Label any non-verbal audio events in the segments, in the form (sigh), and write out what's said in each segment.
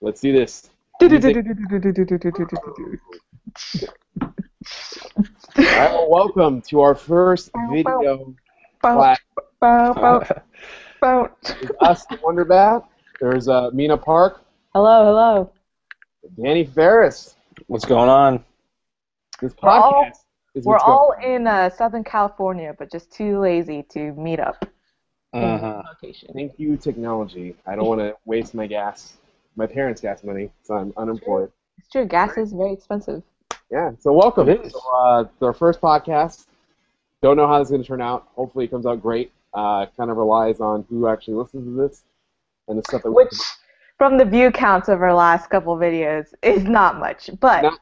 Let's do this. All right, well, welcome to our first video. class. Us, the Wonder Bat. There's uh, Mina Park, Hello, hello. Danny Ferris. What's going on? This We're all- podcast is We're all in uh, Southern California, but just too lazy to meet up Uh-huh. location. Thank you, technology. I don't want to waste my gas, my parents' gas money, so I'm unemployed. It's true. Gas is very expensive. Yeah, so welcome. It is. So, uh, it's our first podcast. Don't know how this is going to turn out. Hopefully, it comes out great. Uh, kind of relies on who actually listens to this and the stuff that we Which, from the view counts of our last couple videos, is not much, but Not-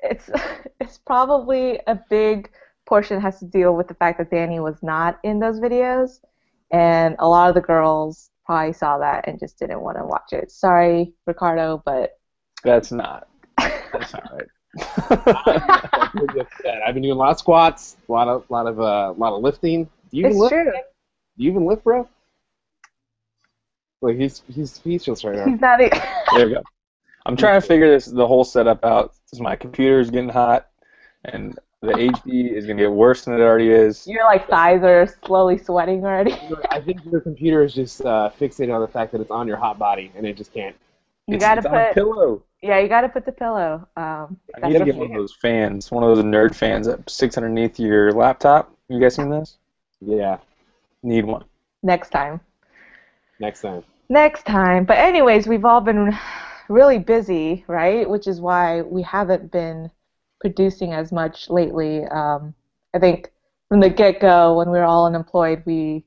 it's (laughs) it's probably a big portion has to deal with the fact that Danny was not in those videos, and a lot of the girls probably saw that and just didn't want to watch it. Sorry, Ricardo, but That's not. That's not right. (laughs) I've been doing a lot of squats, a lot of, lot of, uh, lot of lifting. Do you even it's lift? true. Do you even lift, bro? Like he's he's speechless right now. He's not. e- (laughs) there we go. I'm trying to figure this the whole setup out. Since my computer is getting hot, and the HD is gonna get worse than it already is. Your like thighs are slowly sweating already. (laughs) I think your computer is just uh, fixated on the fact that it's on your hot body and it just can't. You gotta it's on a put pillow. yeah, you gotta put the pillow. Um, I that's need to get one of those fans, one of those nerd fans that sits underneath your laptop. You guys seen this? Yeah, Need one. next time. next time. Next time. But anyways, we've all been really busy, right? Which is why we haven't been producing as much lately. Um, I think from the get-go, when we were all unemployed, we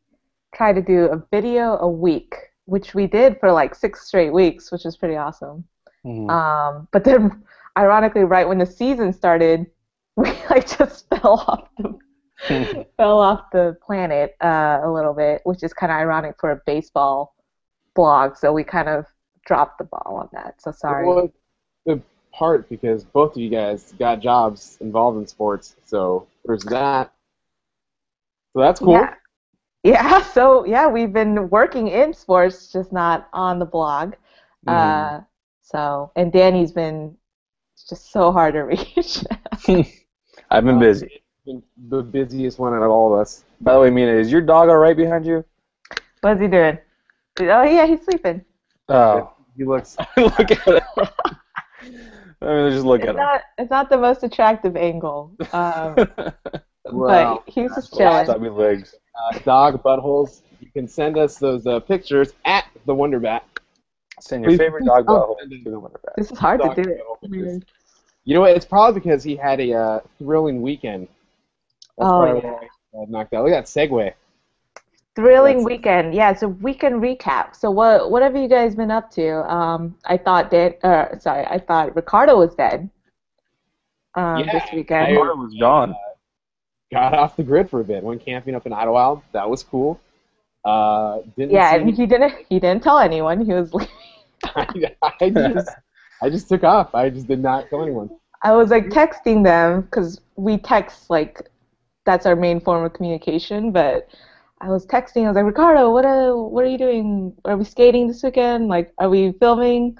tried to do a video a week, which we did for like six straight weeks, which was pretty awesome. Mhm. Um, but then, ironically, right when the season started, (laughs) we like just fell off the (laughs) fell off the planet uh, a little bit, which is kind of ironic for a baseball blog. So we kind of dropped the ball on that. So sorry. Well, the part because both of you guys got jobs involved in sports, so there's that. So that's cool. Yeah. Yeah. (laughs) So yeah, we've been working in sports, just not on the blog. Mm-hmm. Uh, so and Danny's been just so hard to (laughs) reach. (laughs) I've been busy. Been The busiest one out of all of us. By the way, Mina, is your dog all right behind you? What's he doing? Oh yeah, he's sleeping. Oh, He looks. look at it. (laughs) I mean, just look It's at him. It's not the most attractive angle. Um, (laughs) Well, but he's just that's what chilling. Stubby legs. uh, dog buttholes. You can send us those uh, pictures at the Wonder Bat. Send your Please- favorite dog don't butthole to the Wonder Bat. This is hard Dog to do it. You know what? It's probably because he had a uh, thrilling weekend. That's Oh, yeah. why I, uh, knocked out. Look at that segue. Thrilling That's- weekend. Yeah, it's a weekend recap. So what what have you guys been up to? Um, I thought Dan, uh, sorry, I thought Ricardo was dead. Um, Yeah, this weekend. Ricardo was gone. Got off the grid for a bit. Went camping up in Idyllwild. That was cool. Uh, didn't yeah, and he didn't he didn't tell anyone. He was leaving. (laughs) I, I just I just took off. I just did not tell anyone. I was like texting them because we text like that's our main form of communication. But I was texting. I was like, Ricardo, what are what are you doing? Are we skating this weekend? Like, are we filming?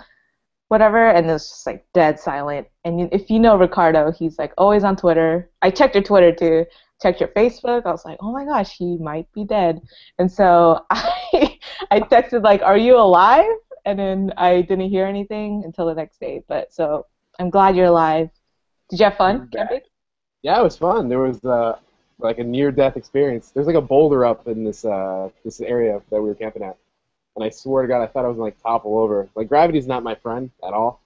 Whatever. And it was just like dead silent. And if you know Ricardo, he's like always on Twitter. I checked your Twitter too. Checked your Facebook. I was like, oh my gosh, he might be dead. And so (laughs) I I texted like, are you alive? And then I didn't hear anything until the next day. But so I'm glad you're alive. Did you have fun camping? Yeah, it was fun. There was uh, like a near-death experience. There's like a boulder up in this uh, this area that we were camping at, and I swear to God, I thought I was gonna like topple over. Like gravity's not my friend at all.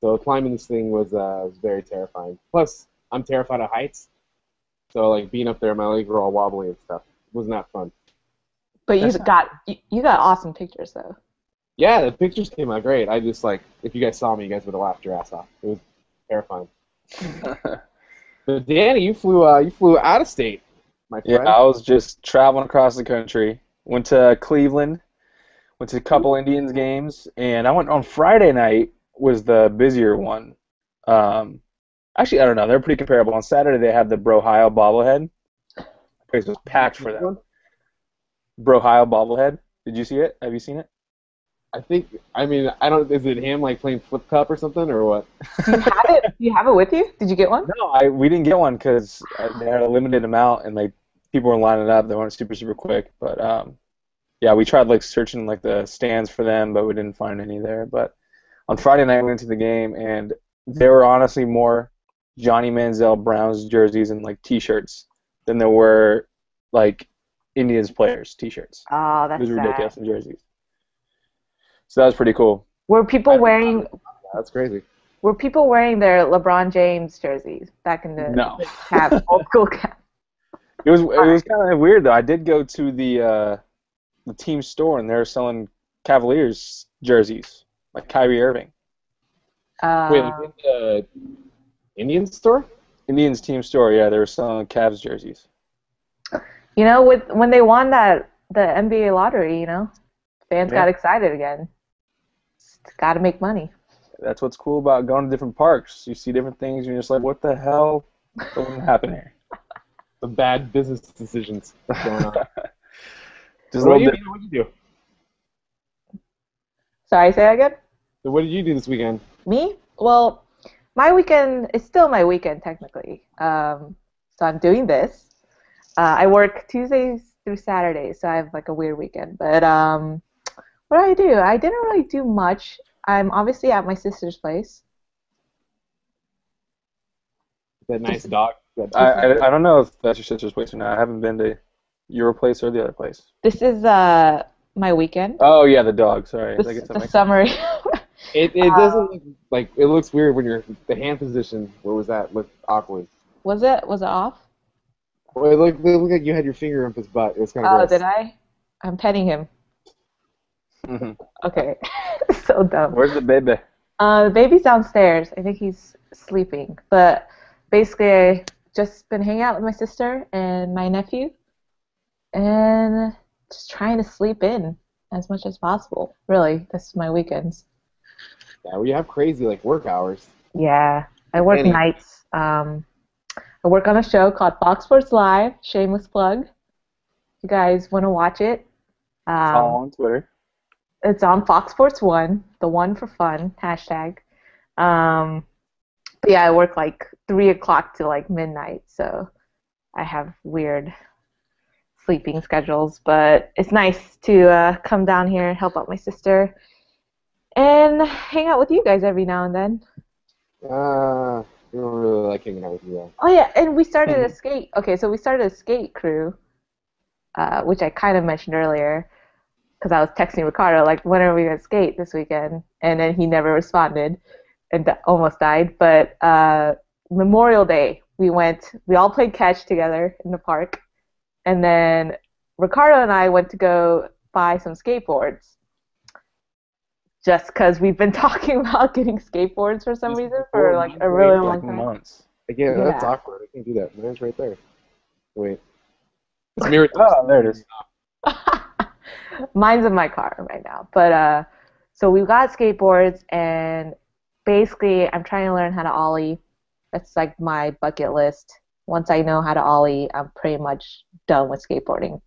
So climbing this thing was uh, was very terrifying. Plus, I'm terrified of heights. So like being up there, my legs were all wobbly and stuff. It was not fun. But you got you, you got awesome pictures though. Yeah, the pictures came out great. I just like if you guys saw me, you guys would have laughed your ass off. It was terrifying. (laughs) But Danny, you flew uh, you flew out of state, my Yeah. I was just traveling across the country. Went to Cleveland, went to a couple Indians games, and I went on Friday night was the busier one. Um, actually, I don't know. They're pretty comparable. On Saturday they had the Brohio bobblehead. The place was packed for that. Brohio bobblehead. Did you see it? Have you seen it? I think. I mean, I don't. Is it him like playing flip cup or something or what? Do you have it? Do you have it with you? Did you get one? No, I we didn't get one because they had a limited amount and like people were lining up. They weren't super super quick, but um, yeah, we tried like searching like the stands for them, but we didn't find any there. But on Friday night, we went to the game and there were honestly more Johnny Manziel Browns jerseys and like T-shirts than there were like Indians players T-shirts. Oh, that's It that's was sad. ridiculous in jerseys. So that was pretty cool. Were people wearing That's crazy. Were people wearing their LeBron James jerseys back in the No. the (laughs) cap, old school cap? It was it was kind of weird though. I did go to the uh, the team store and they were selling Cavaliers jerseys, like Kyrie Irving. Uh, Wait, like in the Indian store? Indians team store, yeah, they were selling Cavs jerseys. you know, with when they won that the NBA lottery, you know, fans Yeah. got excited again. Got to make money. That's what's cool about going to different parks. You see different things, and you're just like, what the hell? Going here? (laughs) The bad business decisions going on. (laughs) Just a what, little did bit. you, what did you do? Sorry, say that again. So what did you do this weekend? Me? Well, my weekend is still my weekend technically. Um, so I'm doing this. Uh, I work Tuesdays through Saturdays, so I have like a weird weekend. But um, what did I do? I didn't really do much. I'm obviously at my sister's place. That nice dog. That I, I I don't know if that's your sister's place or not. I haven't been to your place or the other place. This is uh my weekend. Oh yeah, the dog. Sorry, This- I guess the summary. (laughs) It, it Uh, doesn't look like it looks weird when you're the hand position. Where was that? Looked awkward. was it? Was it off? Well, it looked, it looked like you had your finger up his butt. It was kind of Oh, gross. did I? I'm petting him. Mhm. Okay. (laughs) so dumb. Where's the baby? Uh, the baby's downstairs. I think he's sleeping. But basically, I just been hanging out with my sister and my nephew, and just trying to sleep in as much as possible. Really, that's my weekends. Yeah, we have crazy like work hours. Yeah, I work Any- nights. Um, I work on a show called Fox Sports Live. Shameless plug. You guys want to watch it? Follow Um, on Twitter. It's on Fox Sports One, the one for fun hashtag. Um, but yeah, I work like three o'clock to like midnight, so I have weird sleeping schedules. But it's nice to uh, come down here and help out my sister, and hang out with you guys every now and then. Uh, we don't really like hanging out with you though. Oh yeah, and we started a skate. Okay, so we started a skate crew, uh, which I kind of mentioned earlier, because I was texting Ricardo like, when are we gonna skate this weekend? And then he never responded, and di- almost died. But uh, Memorial Day, we went. We all played catch together in the park, and then Ricardo and I went to go buy some skateboards. Just because we've been (laughs) talking about getting skateboards for some Just reason for like a really long like time. months. Again, that's awkward. I can't do that. Mine's right there. Wait. It's mirrored. Oh, there it is. (laughs) Mine's in my car right now. But uh, so we've got skateboards, and basically, I'm trying to learn how to ollie. That's like my bucket list. Once I know how to ollie, I'm pretty much done with skateboarding.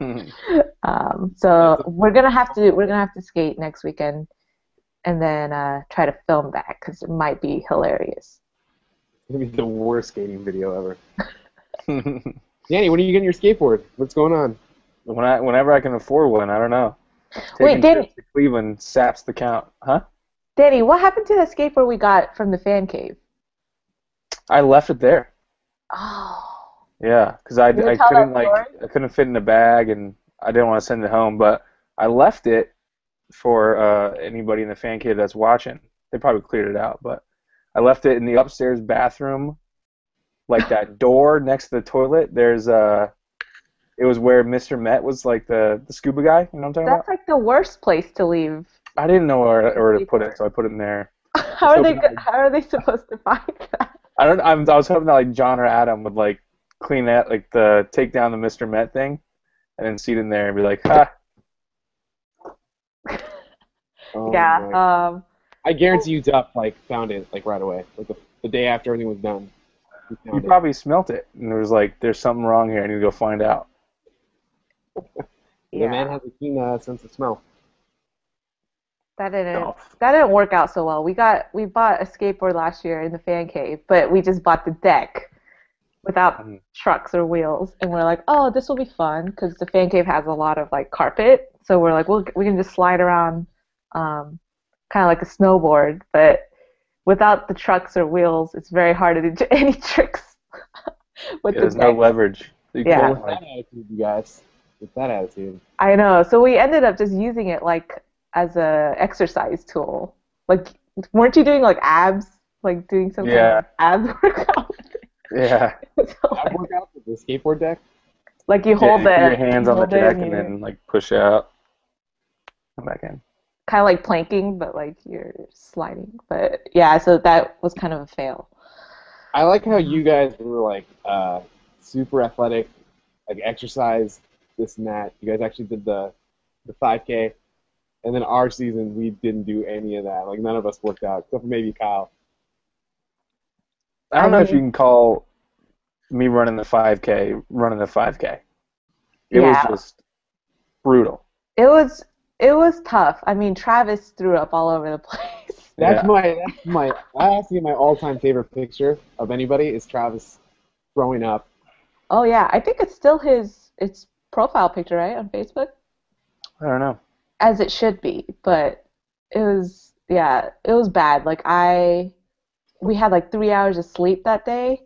(laughs) um, so we're gonna have to we're gonna have to skate next weekend, and then uh, try to film that because it might be hilarious. Be the worst skating video ever. (laughs) Danny, when are you getting your skateboard? What's going on? When I, whenever I can afford one, I don't know. Wait, Taking Danny- trips to Cleveland saps the count, huh? Danny, what happened to the skateboard we got from the fan cave? I left it there. Oh, Yeah, because I, I couldn't like story? I couldn't fit in a bag and I didn't want to send it home, but I left it for uh, anybody in the fan cave that's watching. They probably cleared it out, but I left it in the upstairs bathroom, like that (gasps) door next to the toilet. There's uh, it was where Mr. Met was like the the scuba guy. You know what I'm talking about? that's about? like the worst place to leave. I didn't know where, where to put it, so I put it in there. (laughs) How are they? open go- How are they supposed to find that? I don't. I'm, I was hoping that like John or Adam would like clean that, like the take down the Mr. Met thing, and then see it in there and be like, ha. (laughs) Oh, yeah. Um. I guarantee you, Duff like found it like right away, like the, the day after everything was done. He You probably smelt it and it was like, there's something wrong here. I need to go find out. The man has a keen uh, sense of smell. That didn't Golf. that didn't work out so well. We got we bought a skateboard last year in the fan cave, but we just bought the deck without Mhm. trucks or wheels, and we're like, oh, this will be fun because the fan cave has a lot of like carpet, so we're like, we'll, we can just slide around, um, kind of like a snowboard, but without the trucks or wheels, it's very hard to do (laughs) any tricks (laughs) with Yeah, the there's no leverage. You Yeah. can't, With like- you guys. With that attitude. I know. So we ended up just using it like as a exercise tool. Like, weren't you doing like abs? Like doing some Yeah. kind of abs workout? yeah. So, I like, work out with the skateboard deck. like you Yeah, hold you the your hands on the deck and and then like push out. Come back in. kind of like planking, but like you're sliding. But yeah, so that was kind of a fail. I like how you guys were like uh, super athletic, like exercise, this and that. You guys actually did the the 5K, and then our season we didn't do any of that. Like none of us worked out except for maybe Kyle. I don't know if um, you can call me running the 5K running the 5K. It Yeah. was just brutal. It was it was tough. I mean, Travis threw up all over the (laughs) place. That's Yeah. my that's my I have to get my all time favorite picture of anybody is Travis throwing up. Oh yeah, I think it's still his it's profile picture, right, on Facebook? I don't know. as it should be, but it was yeah, it was bad. Like I we had like 3 hours of sleep that day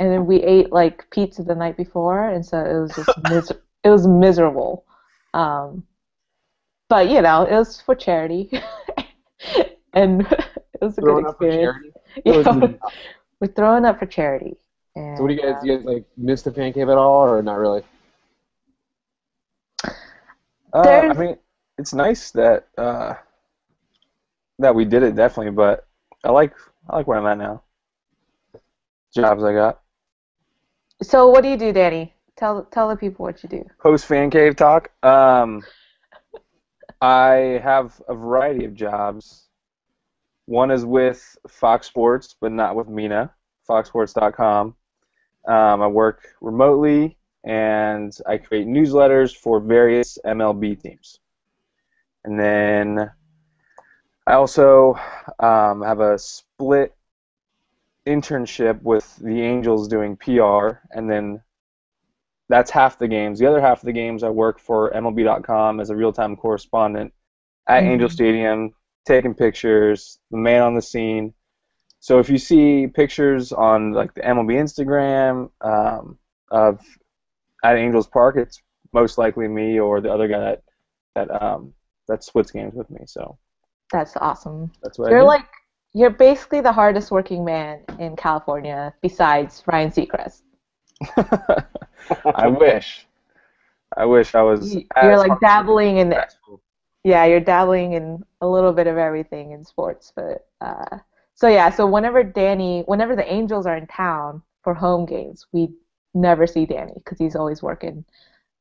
and then we ate like pizza the night before and so it was just (laughs) mis- it was miserable. Um but you know, it was for charity. (laughs) and it was a Throwing good up for experience. charity. (laughs) Yeah, we're throwing up for charity. And, So what do you guys uh, you guys like miss the fan cave at all or not really? Uh, I mean, it's nice that uh, that we did it definitely, but I like I like where I'm at now. Jobs I got. So what do you do, Danny? Tell tell the people what you do. Post fan cave talk. Um, I have a variety of jobs. One is with Fox Sports, but not with Mina. FoxSports.com. Um, I work remotely, and I create newsletters for various MLB teams. And then I also um, have a split internship with the Angels doing PR, and then that's half the games. The other half of the games, I work for MLB.com as a real-time correspondent at Mhm. Angel Stadium, taking pictures, the man on the scene. So if you see pictures on like the MLB Instagram um, of at Angels Park, it's most likely me or the other guy that that um, that splits games with me. So That's awesome. that's what You're like you're basically the hardest working man in California besides Ryan Seacrest. (laughs) I wish. I wish I was. You- as You're like dabbling in successful. yeah, you're dabbling in a little bit of everything in sports, but uh so yeah, so whenever Danny, whenever the Angels are in town for home games, we never see Danny because he's always working.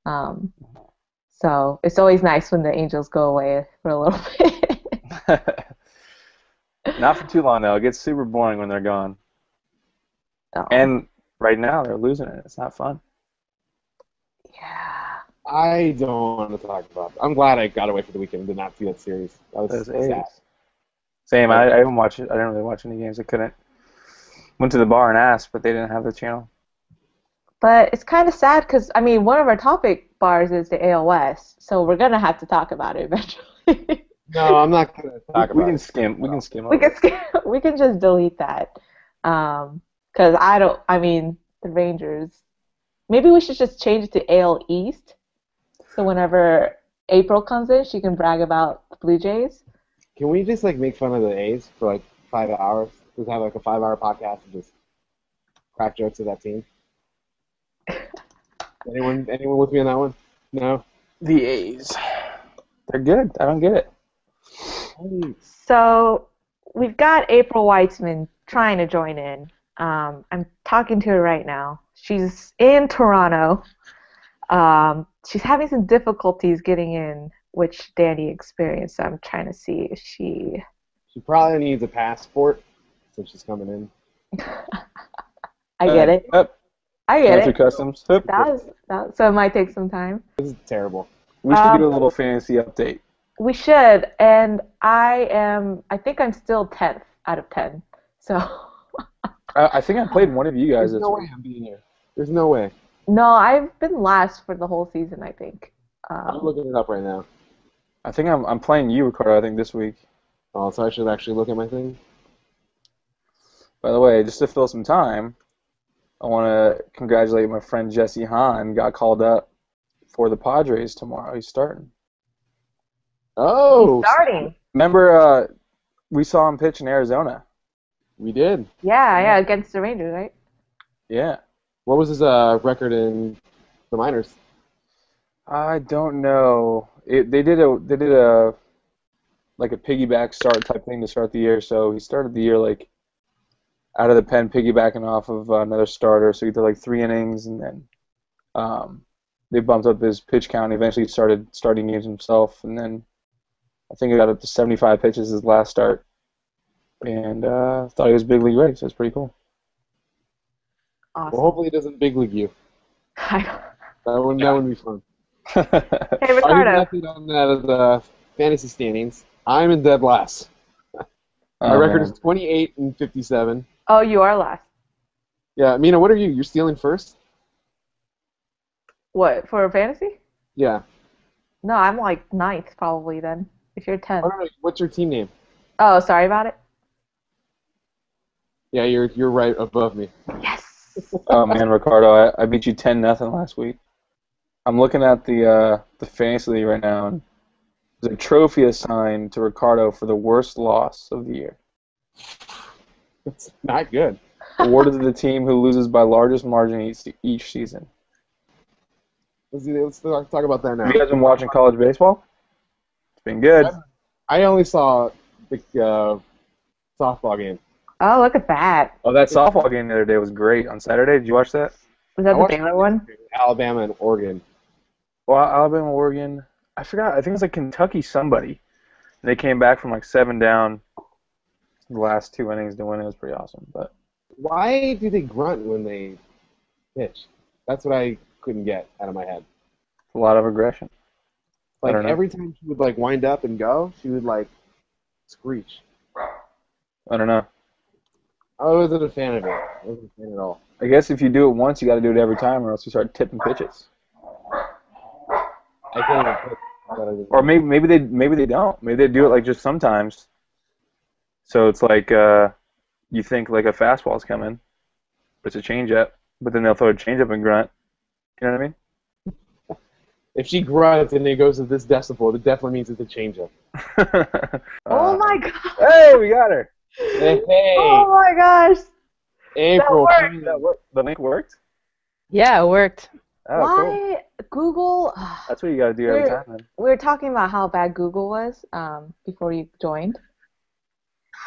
Um, so it's always nice when the Angels go away for a little (laughs) bit. (laughs) Not for too long though. It gets super boring when they're gone. Oh, And right now they're losing it. It's not fun. yeah. I don't want to talk about. I'm glad I got away for the weekend and did not see that series. That was Those sad. A's. Same. I, I didn't watch it. I didn't really watch any games. I couldn't. Went to the bar and asked, but they didn't have the channel. But it's kind of sad because I mean, one of our topic bars is the AL West, so we're gonna have to talk about it (laughs) eventually. No, I'm not gonna talk we about can it. skim. We can skim. we can skip, (laughs) we can just delete that, um, because I don't. I mean, the Rangers. Maybe we should just change it to AL East, so whenever April comes in, she can brag about the Blue Jays. Can we just like make fun of the A's for like five hours? Just have like a five-hour podcast and just crack jokes at that team. Anyone, anyone with me on that one? No. The A's. They're good. I don't get it. So we've got April Whitzman trying to join in. Um, I'm talking to her right now. She's in Toronto. Um, she's having some difficulties getting in, which Danny experienced. So I'm trying to see if she. She probably needs a passport since she's coming in. (laughs) I get it. Up. I Go get through it. customs. Hup. That was that, so it might take some time. This is terrible. We should Um, do a little fantasy update. We should, and I am. I think I'm still tenth out of ten. So I, I think I played one of you guys There's this no way. I'm being here. There's no way. no, I've been last for the whole season. I think. I'm Um, looking it up right now. I think I'm I'm playing you, Ricardo. I think this week. Oh, so I should actually look at my thing. By the way, just to fill some time, I want to congratulate my friend Jesse Hahn. Got called up for the Padres tomorrow. He's starting. Oh, starting. Remember, uh, we saw him pitch in Arizona. we did. Yeah, yeah, against the Rangers, right? Yeah. What was his uh, record in the minors? I don't know. It, they did a they did a like a piggyback start type thing to start the year. So he started the year like out of the pen, piggybacking off of another starter. So he did like three innings, and then um, they bumped up his pitch count. He eventually started starting games himself, and then I think he got up to 75 pitches his last start, and uh, thought he was big league ready. So it's pretty cool. Awesome. Well, hopefully he doesn't big league you. I. That would that would be fun. (laughs) Hey, I'll give Ricardo. an update on uh, the fantasy standings. I'm in dead last. (laughs) My Oh, record man. is 28 and 57. Oh, you are last. Yeah, Mina, what are you? You're stealing first? What for fantasy? Yeah. No, I'm like ninth probably then. If you're tenth. No, no, What's your team name? Oh, sorry about it. Yeah, you're you're right above me. Yes. (laughs) Oh man, Ricardo, I, I beat you ten nothing last week. I'm looking at the uh, the fantasy league right now, and there's a trophy assigned to Ricardo for the worst loss of the year. It's not good. Awarded to the (laughs) team who loses by largest margin each, each season. Let's, do- let's talk, talk about that now. Have you guys been watching college baseball? It's been good. I only saw the uh, softball game. Oh, look at that. Oh, that softball game the other day was great on Saturday. Did you watch that? Was that I the watched Baylor one? Alabama and Oregon. Well, Alabama, Oregon. I forgot. I think it was like Kentucky somebody. They came back from like seven down the last two innings to win. It was pretty awesome. But Why do they grunt when they pitch? That's what I couldn't get out of my head. a lot of aggression. I Like don't know. every time she would like wind up and go, she would like screech. I don't know. I wasn't a fan of it. I wasn't a fan at all. I guess if you do it once, you got to do it every time, or else you start tipping pitches. I can't even pitch. I Or maybe maybe they maybe they don't. Maybe they do it like just sometimes. So it's like uh, you think like a fastball's coming, but it's a changeup. But then they'll throw a changeup and grunt. You know what I mean? (laughs) If she grunts and it goes to this decibel, it definitely means it's a changeup. (laughs) oh Uh, my god. Hey, we got her. Hey, hey Oh my gosh. April. worked. That worked. The link worked. Yeah, it worked. Oh, cool. Why Google? (sighs) That's what you got to do every We're- time. Then. We were talking about how bad Google was um, before you joined.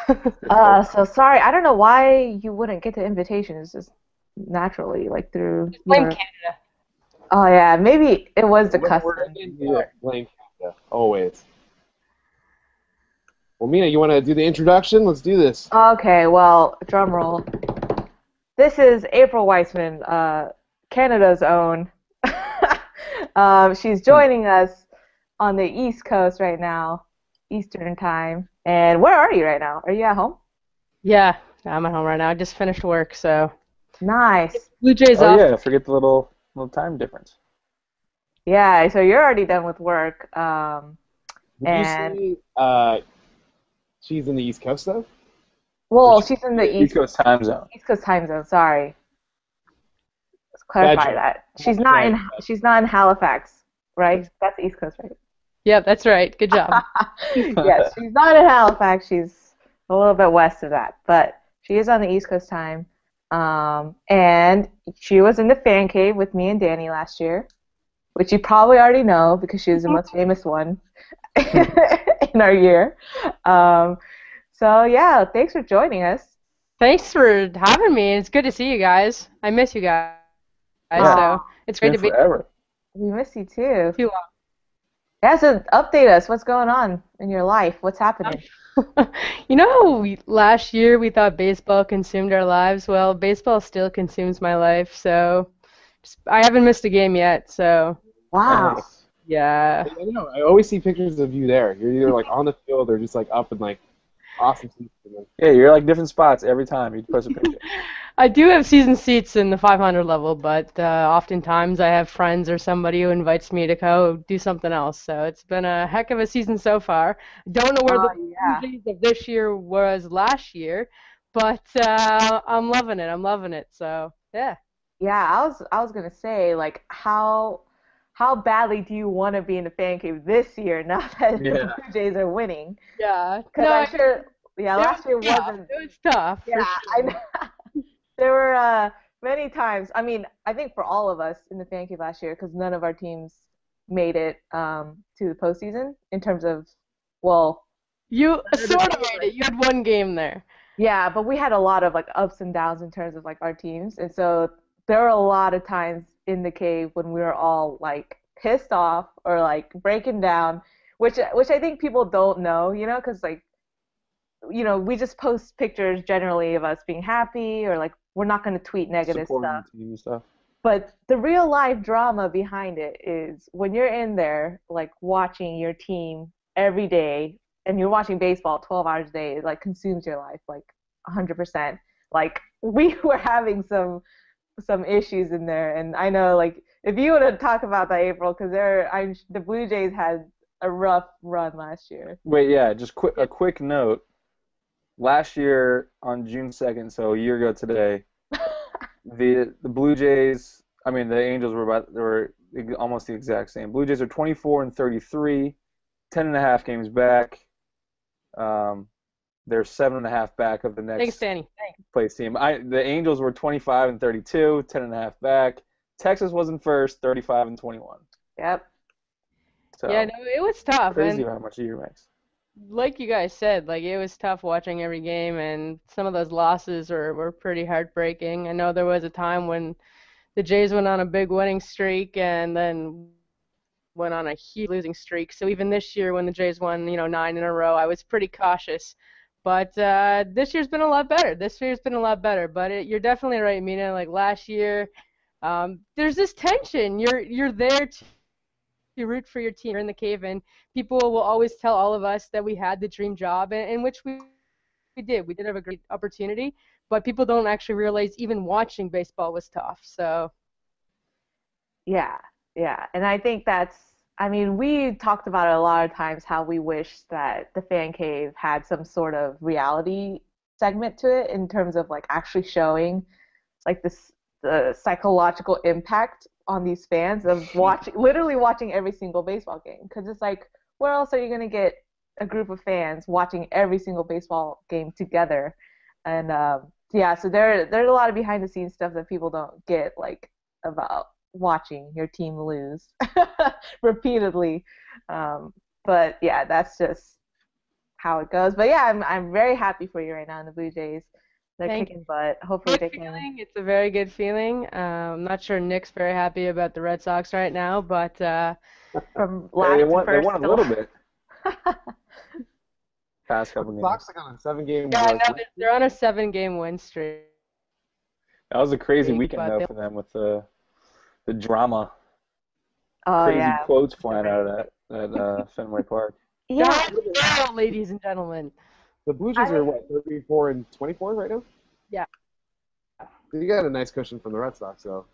(laughs) Uh, so sorry, I don't know why you wouldn't get the invitations just naturally, like through. Blame your- Canada. Oh yeah, maybe it was the When custom. we're in, yeah, blame Canada, always. Well, Mina, you want to do the introduction? Let's do this. Okay, well, drum roll. This is April Whitzman, uh, Canada's own. (laughs) um, she's joining us on the East Coast right now, Eastern time. And where are you right now? Are you at home? Yeah, I'm at home right now. I just finished work, so Nice. Blue Jays Oh off. yeah, forget the little little time difference. Yeah, so you're already done with work. Um, Did And- you see uh, she's in the East Coast, though? well, she's in the East East, Coast time zone. East Coast time zone. Sorry. Let's clarify joke. that. She's not in. She's not in Halifax, right? That's the East Coast, right? Yep, that's right. Good job. (laughs) yes, she's not in Halifax. She's a little bit west of that, but she is on the East Coast time. Um, and she was in the fan cave with me and Danny last year, which you probably already know because she was the most (laughs) famous one (laughs) in our year. Um, so yeah, thanks for joining us. Thanks for having me. It's good to see you guys. I miss you guys. Yeah. So it's great Been to be forever. We miss you too. too long. Yeah, so update us. What's going on in your life? What's happening? (laughs) you know, we, last year we thought baseball consumed our lives. Well, baseball still consumes my life. So just, I haven't missed a game yet. So Wow. Nice. Yeah. I don't know. I always see pictures of you there. You're either like on the field or just like up in like awesome seats. and, like, Yeah, you're like different spots every time you post a picture. (laughs) I do have season seats in the 500 level, but uh, oftentimes I have friends or somebody who invites me to go do something else. So it's been a heck of a season so far. Don't know where Oh, the yeah. Blue of this year was last year, but uh, I'm loving it. I'm loving it. So yeah. Yeah, I was I was gonna say like how how badly do you want to be in the fan cave this year (laughs) now that Yeah. the Blue Jays are winning? Yeah. Because No, I'm sure, yeah, last year was tough. wasn't. It was tough. for Yeah, I know. (laughs) there were uh, many times. I mean, I think for all of us in the fan cave last year, because none of our teams made it um, to the postseason in terms of, well, You sort of made it. You had one game there. yeah, but we had a lot of like ups and downs in terms of like our teams, and so there were a lot of times in the cave when we were all like pissed off or like breaking down, which which I think people don't know, you know, because like you know we just post pictures generally of us being happy or like we're not going to tweet negative stuff. the team and stuff. But the real life drama behind it is when you're in there, like watching your team every day, and you're watching baseball 12 hours a day, it like consumes your life like 100%. Like (laughs) we were having some some issues in there, and I know like if you want to talk about that, April, because there, I'm the Blue Jays had a rough run last year. Wait, yeah, just quick a quick note. Last year on June second, so a year ago today, the the Blue Jays, I mean the Angels were about they were almost the exact same. Blue Jays are 24 and 33, 10 and a half games back. Um, they're seven and a half back of the next Thanks, Danny. place team. I the Angels were 25 and 32, 10 and a half back. Texas was in first, 35 and 21. Yep. So Yeah, no, it was tough. crazy and how much a year makes. Like you guys said, like it was tough watching every game, and some of those losses were, were pretty heartbreaking. I know there was a time when the Jays went on a big winning streak and then went on a huge losing streak. So even this year, when the Jays won, you know, nine in a row, I was pretty cautious. But uh, this year's been a lot better. This year's been a lot better. But it, you're definitely right, Mina. Like last year, um, there's this tension. You're you're there to you root for your team. In the cave, and people will always tell all of us that we had the dream job, and, and which we we did. We did have a great opportunity, but people don't actually realize even watching baseball was tough. So Yeah, yeah. And I think that's, I mean, we talked about it a lot of times how we wish that the fan cave had some sort of reality segment to it in terms of like actually showing like this the psychological impact on these fans of (laughs) watching literally watching every single baseball game because it's like where else are you going to get a group of fans watching every single baseball game together and um, yeah so there there's a lot of behind the scenes stuff that people don't get like about watching your team lose (laughs) repeatedly. Um, but yeah, that's just how it goes. But yeah, I'm I'm very happy for you right now in the Blue Jays. They're Thank kicking butt. Hopefully good they can. feeling. It's a very good feeling. Um, I'm not sure Nick's very happy about the Red Sox right now, but uh, From last they to won, they won a little bit (laughs) past couple games. Sox are on a seven-game. yeah, I win know they're, they're on a seven-game win streak. That was a crazy weekend though for them with the the drama, Oh crazy yeah. quotes flying out of that that uh, Fenway Park. (laughs) Yeah. Ladies and gentlemen. The Blue Jays I- are what 34 and 24 right now. Yeah. You got a nice cushion from the Red Sox, though.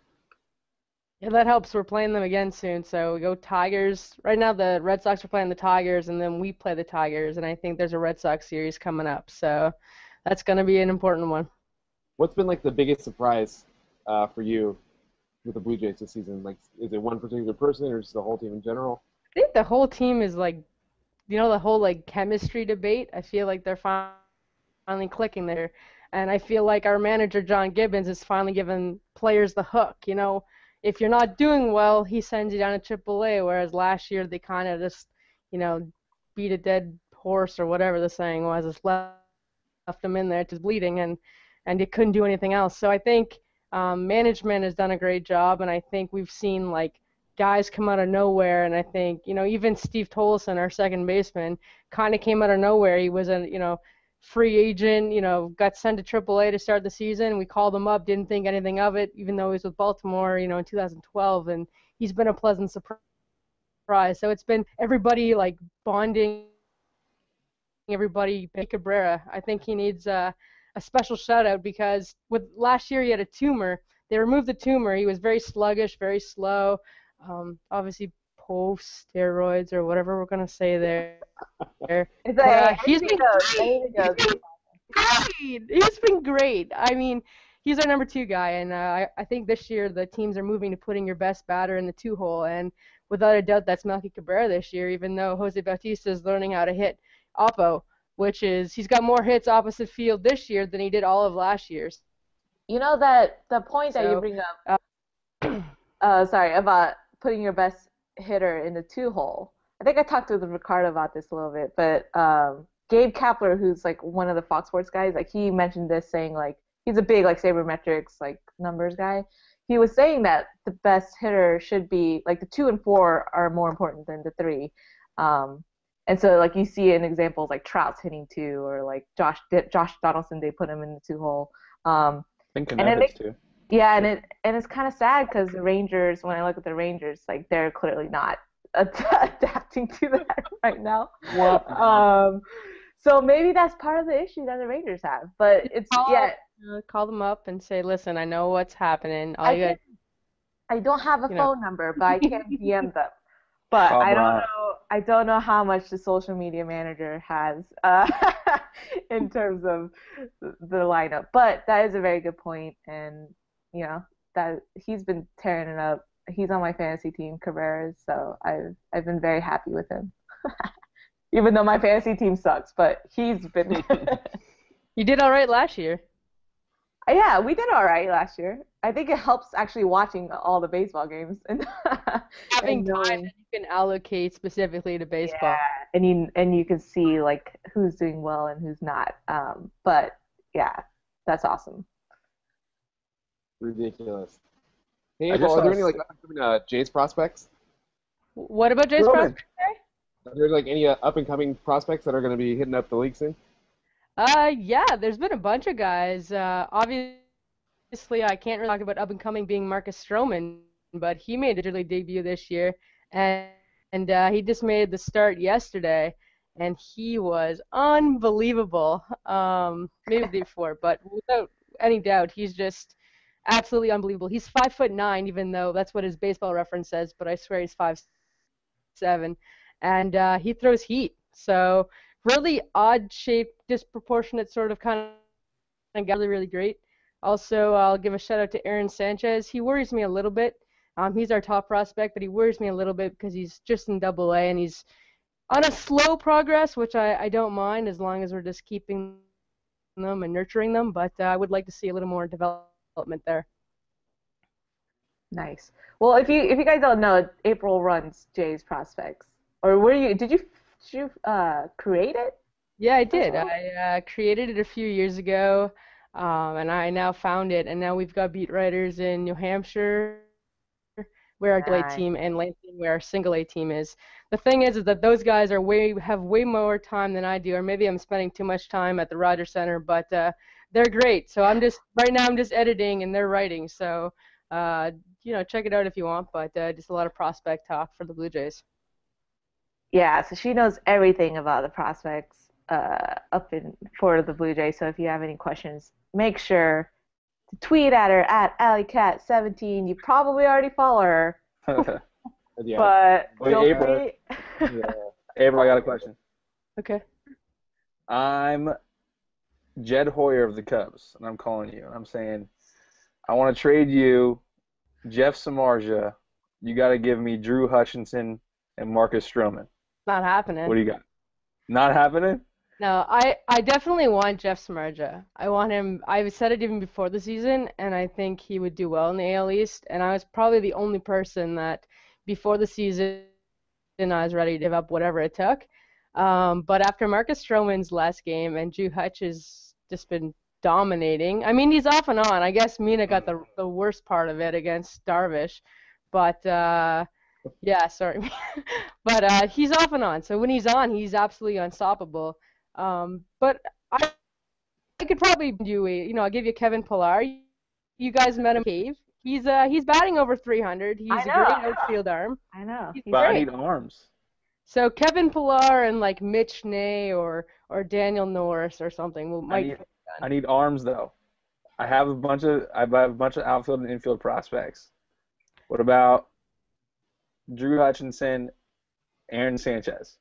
Yeah, that helps. We're playing them again soon, so we go Tigers. Right now, the Red Sox are playing the Tigers, and then we play the Tigers, and I think there's a Red Sox series coming up, so that's going to be an important one. What's been like the biggest surprise uh, for you with the Blue Jays this season? Like, is it one particular person or just the whole team in general? I think the whole team is like, you know, the whole like chemistry debate. I feel like they're finally clicking there, and I feel like our manager John Gibbons is finally giving players the hook. You know, if you're not doing well, he sends you down to AAA. Whereas last year they kind of just, you know, beat a dead horse or whatever the saying was, just left left them in there just bleeding, and and it couldn't do anything else. So I think um, management has done a great job, and I think we've seen like guys come out of nowhere, and I think you know even Steve Tolleson, our second baseman, kind of came out of nowhere. He was a you know free agent, you know, got sent to AAA to start the season. We called him up, didn't think anything of it, even though he was with Baltimore, you know, in 2012, and he's been a pleasant surprise. So it's been everybody like bonding, everybody. Cabrera, I think he needs uh, a special shout out because with last year he had a tumor. They removed the tumor. He was very sluggish, very slow. Um, obviously post steroids or whatever we're gonna say there. (laughs) It's like, he's been goes, great. He's been great. I mean, he's our number two guy, and uh, I, I think this year the teams are moving to putting your best batter in the two hole, and without a doubt, that's Melky Cabrera this year. Even though Jose Bautista is learning how to hit oppo, which is he's got more hits opposite field this year than he did all of last year's. You know that the point that you bring up, uh, sorry, about putting your best hitter in the two hole. I think I talked to Ricardo about this a little bit, but um, Gabe Kapler, who's like one of the Fox Sports guys, like he mentioned this saying like he's a big like sabermetrics like numbers guy. He was saying that the best hitter should be like the two and four are more important than the three. Um, and so like you see in examples like Trout's hitting two or like Josh Josh Donaldson they put him in the two hole. Um, I think And it Connecticut's too. Yeah, and it and it's kind of sad because the Rangers, when I look at the Rangers, like they're clearly not (laughs) ad- adapting to that (laughs) right now. Um, so maybe that's part of the issue that the Rangers have. But it's Call- yeah, Uh, call them up and say, listen, I know what's happening. All I you got can, I don't have a you know. phone number, but I can (laughs) DM them. But Call I don't Brian. know. I don't know how much the social media manager has uh, in terms of the lineup. But that is a very good point, and you know that he's been tearing it up. He's on my fantasy team, Cabrera's, so I've I've been very happy with him. (laughs) Even though my fantasy team sucks, but he's been. (laughs) (laughs) you did all right last year. Yeah, we did all right last year. I think it helps actually watching all the baseball games and Having and time that you can allocate specifically to baseball. Yeah, and you and you can see like who's doing well and who's not. Um, but yeah, that's awesome. Ridiculous. Hey, I April, are there any like s- up-and-coming, uh, Jays prospects? What about Jace Roman. Prospect? Are there like any uh, up and coming prospects that are going to be hitting up the league soon? Uh, yeah, there's been a bunch of guys. Uh, obviously, I can't really talk about up and coming being Marcus Stroman, but he made a major league debut this year, and and uh, he just made the start yesterday, and he was unbelievable. Um, maybe before, but without any doubt, he's just absolutely unbelievable. He's five foot nine, even though that's what his baseball reference says, but I swear he's five seven, and uh, he throws heat. So really odd shaped, disproportionate sort of kind of guy, really, really great. Also, I'll give a shout out to Aaron Sanchez. He worries me a little bit. Um, he's our top prospect, but he worries me a little bit because he's just in Double A and he's on a slow progress, which I, I don't mind as long as we're just keeping them and nurturing them. But uh, I would like to see a little more development there. Nice. Well, if you if you guys don't know, April runs Jay's prospects. Or were you? Did you did you uh, create it? Yeah, I did. I uh, created it a few years ago, um, and I now found it. And now we've got beat writers in New Hampshire, where our double A Nice. team, and Lansing, where our single A team is. The thing is, is that those guys are way have way more time than I do, or maybe I'm spending too much time at the Rogers Center. But uh, they're great. So I'm just right now I'm just editing and they're writing. So uh, you know, check it out if you want. But uh, just a lot of prospect talk for the Blue Jays. Yeah, so she knows everything about the prospects uh, up in for the Blue Jays. So if you have any questions, make sure to tweet at her at alleycat17. You probably already follow her, (laughs) Yeah. but Wait, feel April. free. yeah. April, I got a question. Okay. I'm Jed Hoyer of the Cubs, and I'm calling you. I'm saying I want to trade you Jeff Samardzija. You got to give me Drew Hutchinson and Marcus Stroman. Not happening. What do you got? Not happening? No, I, I definitely want Jeff Samardzija. I want him. I've said it even before the season, and I think he would do well in the AL East. And I was probably the only person that before the season I was ready to give up whatever it took. Um, but after Marcus Stroman's last game and Drew Hutch has just been dominating. I mean, he's off and on. I guess Mina got the the worst part of it against Darvish, but. Uh, yeah, sorry. (laughs) but uh, he's off and on. So when he's on, he's absolutely unstoppable. Um, but I, I could probably do a, you know, I'll give you Kevin Pillar. You guys met him in cave. He's uh he's batting over 300. He's a great outfield arm. I know. He's But I great. need arms. So Kevin Pillar and like Mitch Nay or or Daniel Norris or something will I need, I need arms though. I have a bunch of I have a bunch of outfield and infield prospects. What about Drew Hutchinson, Aaron Sanchez?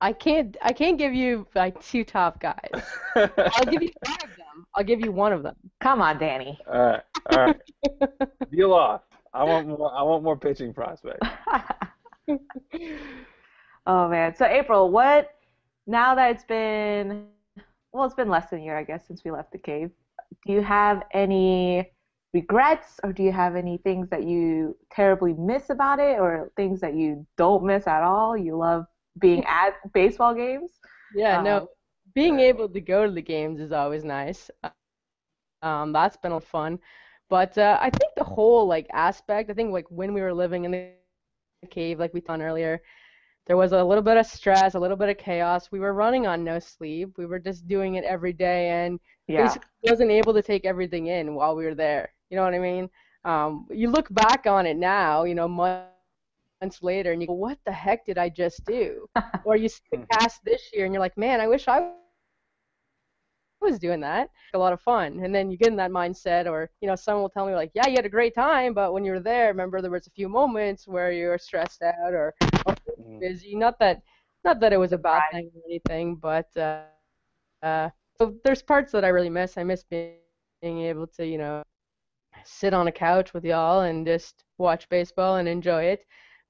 I can't I can't give you like two top guys. (laughs) I'll give you one of them. I'll give you one of them. Come on, Danny. all right, all right. (laughs) Deal off. I want more. I want more pitching prospects. (laughs) oh man. So April, what? Now that it's been, well, it's been less than a year, I guess, since we left the cave. Do you have any regrets, or do you have any things that you terribly miss about it, or things that you don't miss at all? You love being (laughs) at baseball games. Yeah, Um, no. Being able to go to the games is always nice. Um, that's been a fun. But uh, I think the whole like aspect, I think like when we were living in the cave, like we thought earlier, there was a little bit of stress, a little bit of chaos. We were running on no sleep. We were just doing it every day, and Yeah. basically wasn't able to take everything in while we were there. You know what I mean? Um, you look back on it now, you know, months later, and you go, "What the heck did I just do?" (laughs) or you see the cast this year, and you're like, "Man, I wish I was doing that. A lot of fun." And then you get in that mindset, or you know, someone will tell me like, "Yeah, you had a great time, but when you were there, remember there was a few moments where you were stressed out or, Mhm. busy." Not that, not that it was a bad Right. thing or anything, but uh, uh, so there's parts that I really miss. I miss being, being able to, you know, sit on a couch with y'all and just watch baseball and enjoy it.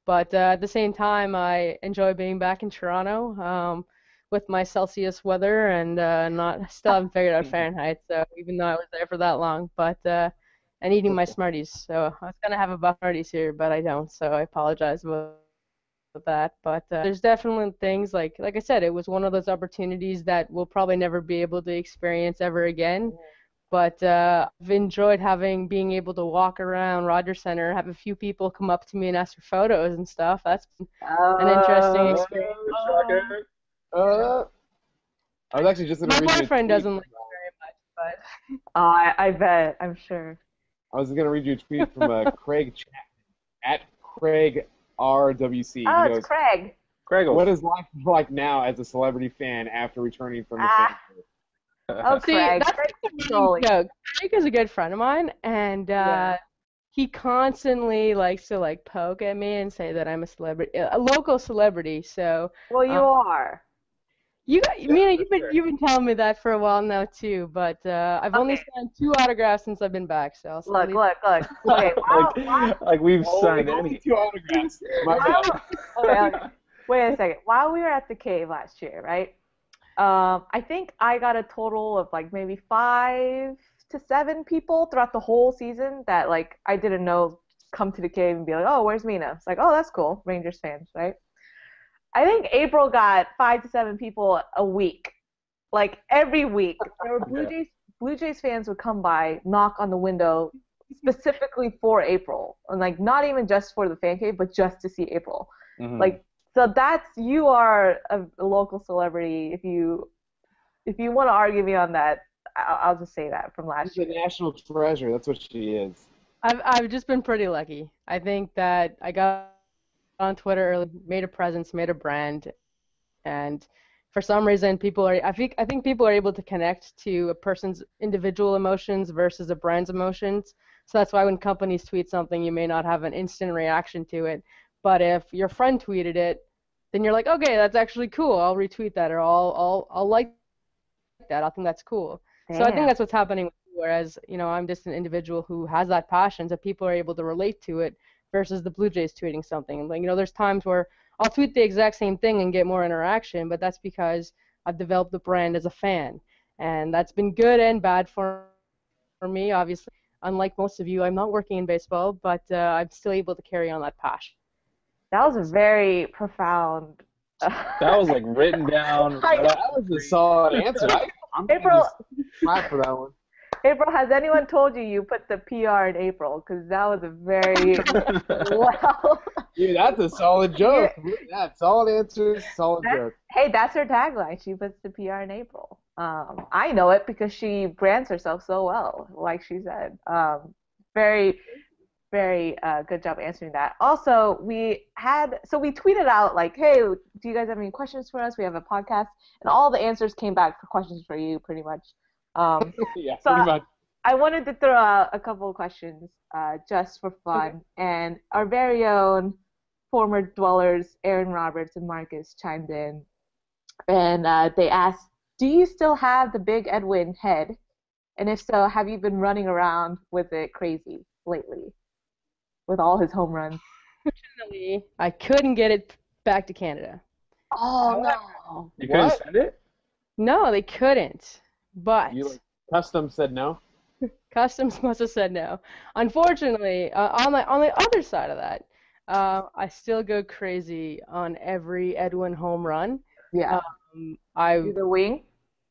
But uh, at the same time, I enjoy being back in Toronto um, with my Celsius weather and uh, not still haven't figured out (laughs) Fahrenheit. So even though I was there for that long, but uh, and eating my (laughs) Smarties. So I was gonna have a buff Smarties here, but I don't. So I apologize about that. But uh, there's definitely things like like I said, it was one of those opportunities that we'll probably never be able to experience ever again. But uh, I've enjoyed having being able to walk around Rogers Center, have a few people come up to me and ask for photos and stuff. That's been an interesting Oh. experience. Shocker. Uh, I was actually just gonna My read you a boyfriend tweet doesn't like it very much, but (laughs) Oh, I, I bet. I'm sure. I was gonna read you a tweet from uh, (laughs) Craig Chapman at Craig RWC. Oh, he it's goes, Craig. "What is life like now as a celebrity fan after returning from the Ah. fan?" Oh, (laughs) See, Craig. that's Craig's the joke. Craig is a good friend of mine, and uh, Yeah. he constantly likes to like poke at me and say that I'm a celebrity, a local celebrity. So Well, you Uh, are. You got, Mina, you've been sure. you've been telling me that for a while now too. But uh, I've only signed two autographs since I've been back. So I'll still Look, look, look. (laughs) Okay, wow, (laughs) wow. like, like we've signed only any. two autographs. My bad. okay, okay. Wait a second. While we were at the cave last year, right? Um, I think I got a total of like maybe five to seven people throughout the whole season that like I didn't know come to the cave and be like, oh, where's Mina? It's like, oh, that's cool, Rangers fans, right? I think April got five to seven people a week, like every week. There were Blue Jays Blue Jays fans would come by, knock on the window specifically for April, and like not even just for the fan cave, but just to see April. Mhm. Like so that's you are a, a local celebrity. If you if you want to argue me on that, I'll, I'll just say that from last She's a national treasure. That's what she is. I've I've just been pretty lucky. I think that I got on Twitter early, made a presence, made a brand, and for some reason people are I think I think people are able to connect to a person's individual emotions versus a brand's emotions. So that's why when companies tweet something, you may not have an instant reaction to it, but if your friend tweeted it, then you're like, okay, that's actually cool. I'll retweet that or I'll I'll I'll like that. I think that's cool. So I think that's what's happening. Whereas, you know, I'm just an individual who has that passion, so people are able to relate to it. Versus the Blue Jays tweeting something. Like, you know, there's times where I'll tweet the exact same thing and get more interaction, but that's because I've developed the brand as a fan, and that's been good and bad for for me. Obviously, unlike most of you, I'm not working in baseball, but uh, I'm still able to carry on that passion. that was a very profound. (laughs) that was like written down. (laughs) I- That was a solid answer. I, I'm April just clap for that one. April, has anyone told you you put the PR in April? Because that was a very (laughs) well. Dude, that's a solid (laughs) joke. Yeah, solid answer, solid That- joke. hey, that's her tagline. She puts the PR in April. Um, I know it because she brands herself so well, like she said. Um, very, very uh, good job answering that. Also, we had so we tweeted out like, "Hey, do you guys have any questions for us? We have a podcast," and all the answers came back for questions for you, pretty much. Um, (laughs) yeah, So- pretty much. I wanted to throw out a couple of questions uh, just for fun, and our very own former dwellers, Aaron Roberts and Marcus, chimed in, and uh, they asked, "Do you still have the big Edwin head? And if so, have you been running around with it crazy lately, with all his home runs?" Unfortunately, I couldn't get it back to Canada. Oh no! You couldn't What? send it? No, they couldn't. But You like, custom said no. (laughs) Customs must have said no. Unfortunately, uh, on the on the other side of that, uh, I still go crazy on every Edwin home run. Yeah, Um, I do the wing.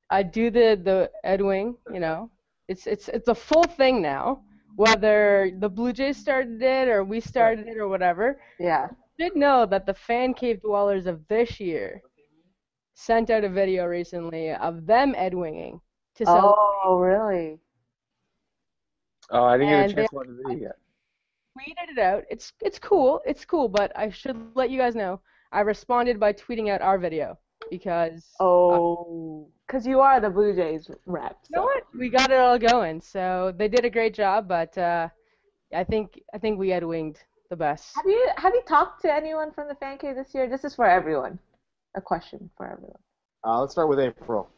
I do the the Edwin. You know, it's it's it's a full thing now. Whether the Blue Jays started it or we started it or whatever, Yeah. did know that the fan cave dwellers of this year sent out a video recently of them Edwinging to celebrate. Oh really? Oh, I didn't And get a chance to watch the video yet. tweeted it out. It's it's cool. It's cool, but I should let you guys know. I responded by tweeting out our video because Oh, because you are the Blue Jays rep. you know what? We got it all going. So they did a great job, but uh, I think I think we had winged the best. Have you have you talked to anyone from the fan cave this year? This is for everyone. A question for everyone. Uh, let's start with April.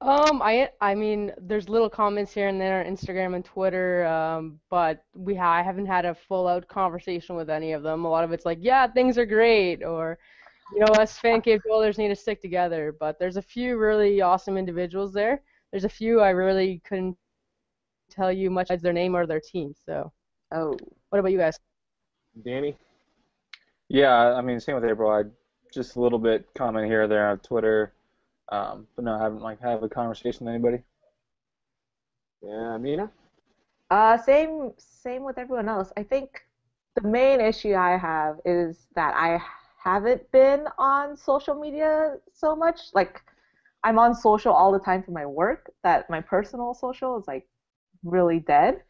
Um, I I mean, there's little comments here and there on Instagram and Twitter, um, but we ha- I haven't had a full out conversation with any of them. A lot of it's like, yeah, things are great, or you know, us fan cave dwellers need to stick together. But there's a few really awesome individuals there. There's a few I really couldn't tell you much as their name or their team. So, Oh, what about you guys? Danny. Yeah, I mean, same with April. I just a little bit comment here or there on Twitter, um, but no, I haven't like had a conversation with anybody. Yeah, Mina. uh, same same with everyone else. I think the main issue I have is that I haven't been on social media so much. Like, I'm on social all the time for my work. That my personal social is like really dead.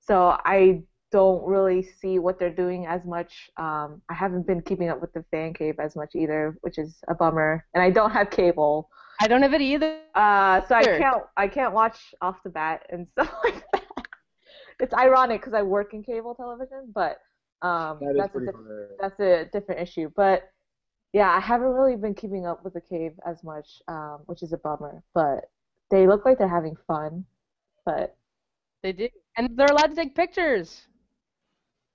So I don't really see what they're doing as much. Um, I haven't been keeping up with the fan cave as much either, which is a bummer. And I don't have cable. I don't have it either. Uh, so I can't I can't watch off the bat and (laughs) stuff like that. It's ironic because I work in cable television, but um, That is that's a diff- that's a different issue. But yeah, I haven't really been keeping up with the cave as much, um, which is a bummer. But they look like they're having fun. But They do, and they're allowed to take pictures.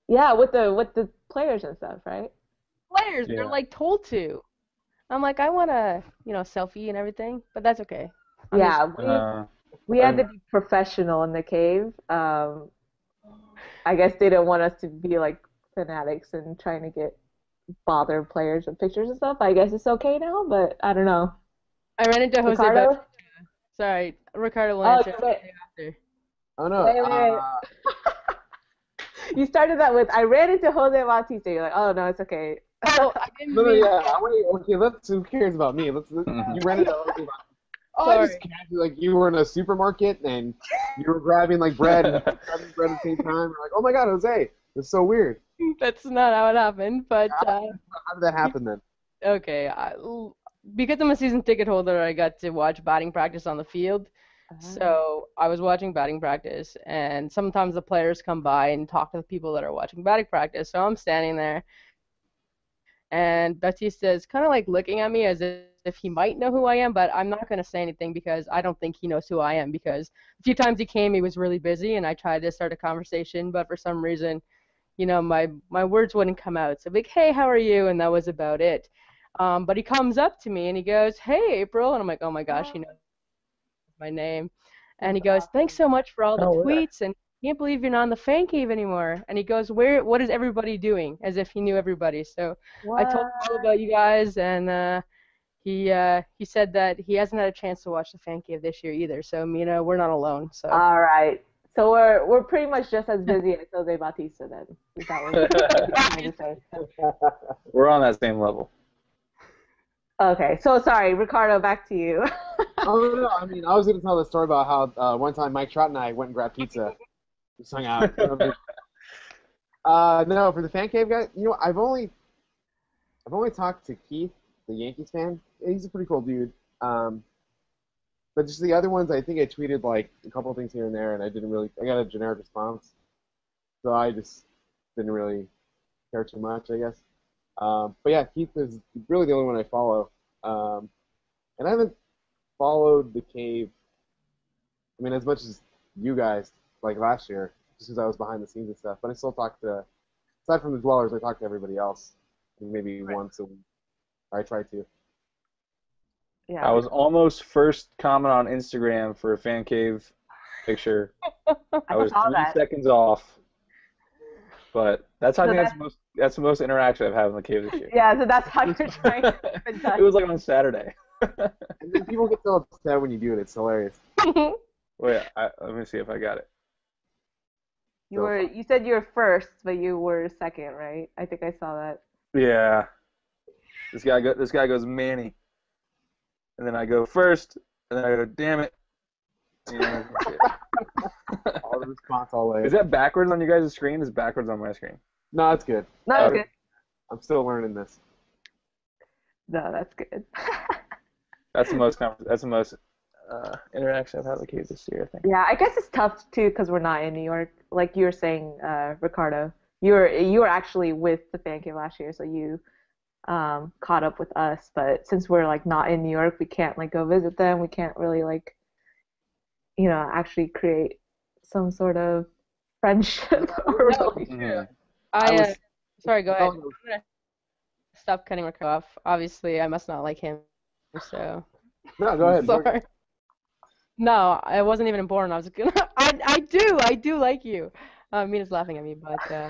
yeah, with the with the players and stuff, right? players. Yeah. They're like told to. I'm like, I want a, you know, selfie and everything, but that's okay. I'm yeah, just- we, Uh, we had to be professional in the cave. Um, I guess they didn't want us to be like fanatics and trying to get bother players with pictures and stuff. I guess it's okay now, but I don't know. I ran into Jose. Ricardo? Bautista. Sorry, Ricardo will Oh, answer wait. after. Oh no. Wait, wait. Uh, (laughs) You started that with I ran into Jose Bautista. You're like, oh no, it's okay. Oh, I (laughs) didn't no, no, yeah. Wait, okay, let's. Who cares about me? Let's. let's Mhm. (laughs) You ran into. Okay, oh, I just Sorry. casually, like you were in a supermarket and you were grabbing like bread and (laughs) grabbing bread at the same time. You're like, oh my god, Jose, it's so weird. That's not how it happened, but uh, How did that happen then? okay. I, because I'm a season ticket holder, I got to watch batting practice on the field. So I was watching batting practice, and sometimes the players come by and talk to the people that are watching batting practice. So I'm standing there, and Bautista is kind of like looking at me as if, if he might know who I am, but I'm not going to say anything because I don't think he knows who I am. Because a few times he came, he was really busy, and I tried to start a conversation, but for some reason, you know, my my words wouldn't come out. So like, hey, how are you? And that was about it. Um, but he comes up to me and he goes, hey, April, and I'm like, oh my gosh, he knows my name. And he goes, thanks so much for all the Oh, tweets, and can't believe you're not in the fan cave anymore. And he goes, where? What is everybody doing? As if he knew everybody. So I told him all about you guys, and uh, he uh, he said that he hasn't had a chance to watch the fan cave this year either. So Mina, we're not alone. So All right. So we're we're pretty much just as busy as Jose Bautista then. Is that what you're (laughs) trying to say? (laughs) We're on that same level. Okay. So sorry, Ricardo, back to you. (laughs) oh no, I mean, I was gonna tell the story about how uh, one time Mike Trout and I went and grabbed pizza, just hung out. (laughs) uh, no, for the fan cave guy, you know, I've only, I've only talked to Keith, the Yankees fan. He's a pretty cool dude. Um, but just the other ones, I think I tweeted like a couple things here and there, and I didn't really, I got a generic response, so I just didn't really care too much, I guess. Um, but yeah, Keith is really the only one I follow. Um, and I haven't followed the cave. I mean, as much as you guys like last year, just because I was behind the scenes and stuff. But I still talk to, aside from the dwellers, I talk to everybody else. Maybe Right. once a week. I try to. yeah. I was almost first comment on Instagram for a fan cave picture. (laughs) I was saw three that. seconds off. But that's how I think that's the most that's the most interaction I've had in the cave this year. (laughs) Yeah, so that's how you're trying to keep it was like on Saturday. And then people get so upset when you do it. It's hilarious. (laughs) Wait, I, let me see if I got it. You were you said you were first, but you were second, right? I think I saw that. Yeah. This guy go, this guy goes Manny, and then I go first, and then I go damn it. And. (laughs) All the response all the way. Is that backwards on you guys' screen? Is backwards on my screen? No, it's good. No, Uh, it's good. I'm still learning this. No, that's good. (laughs) That's the most that's the most uh, interaction I've had with the cave this year. I think. yeah, I guess it's tough too because we're not in New York. Like you were saying, uh, Ricardo, you were you were actually with the fan cave last year, so you um, caught up with us. But since we're like not in New York, we can't like go visit them. We can't really like, you know, actually create some sort of friendship (laughs) or No. relationship. Mhm. I, I was- uh, sorry, go ahead. Oh, I'm no. gonna stop cutting Rick off. Obviously, I must not like him, so No, go ahead. (laughs) sorry. No, I wasn't even born. I was gonna. (laughs) I I do. I do like you. Uh, Mina's laughing at me, but uh,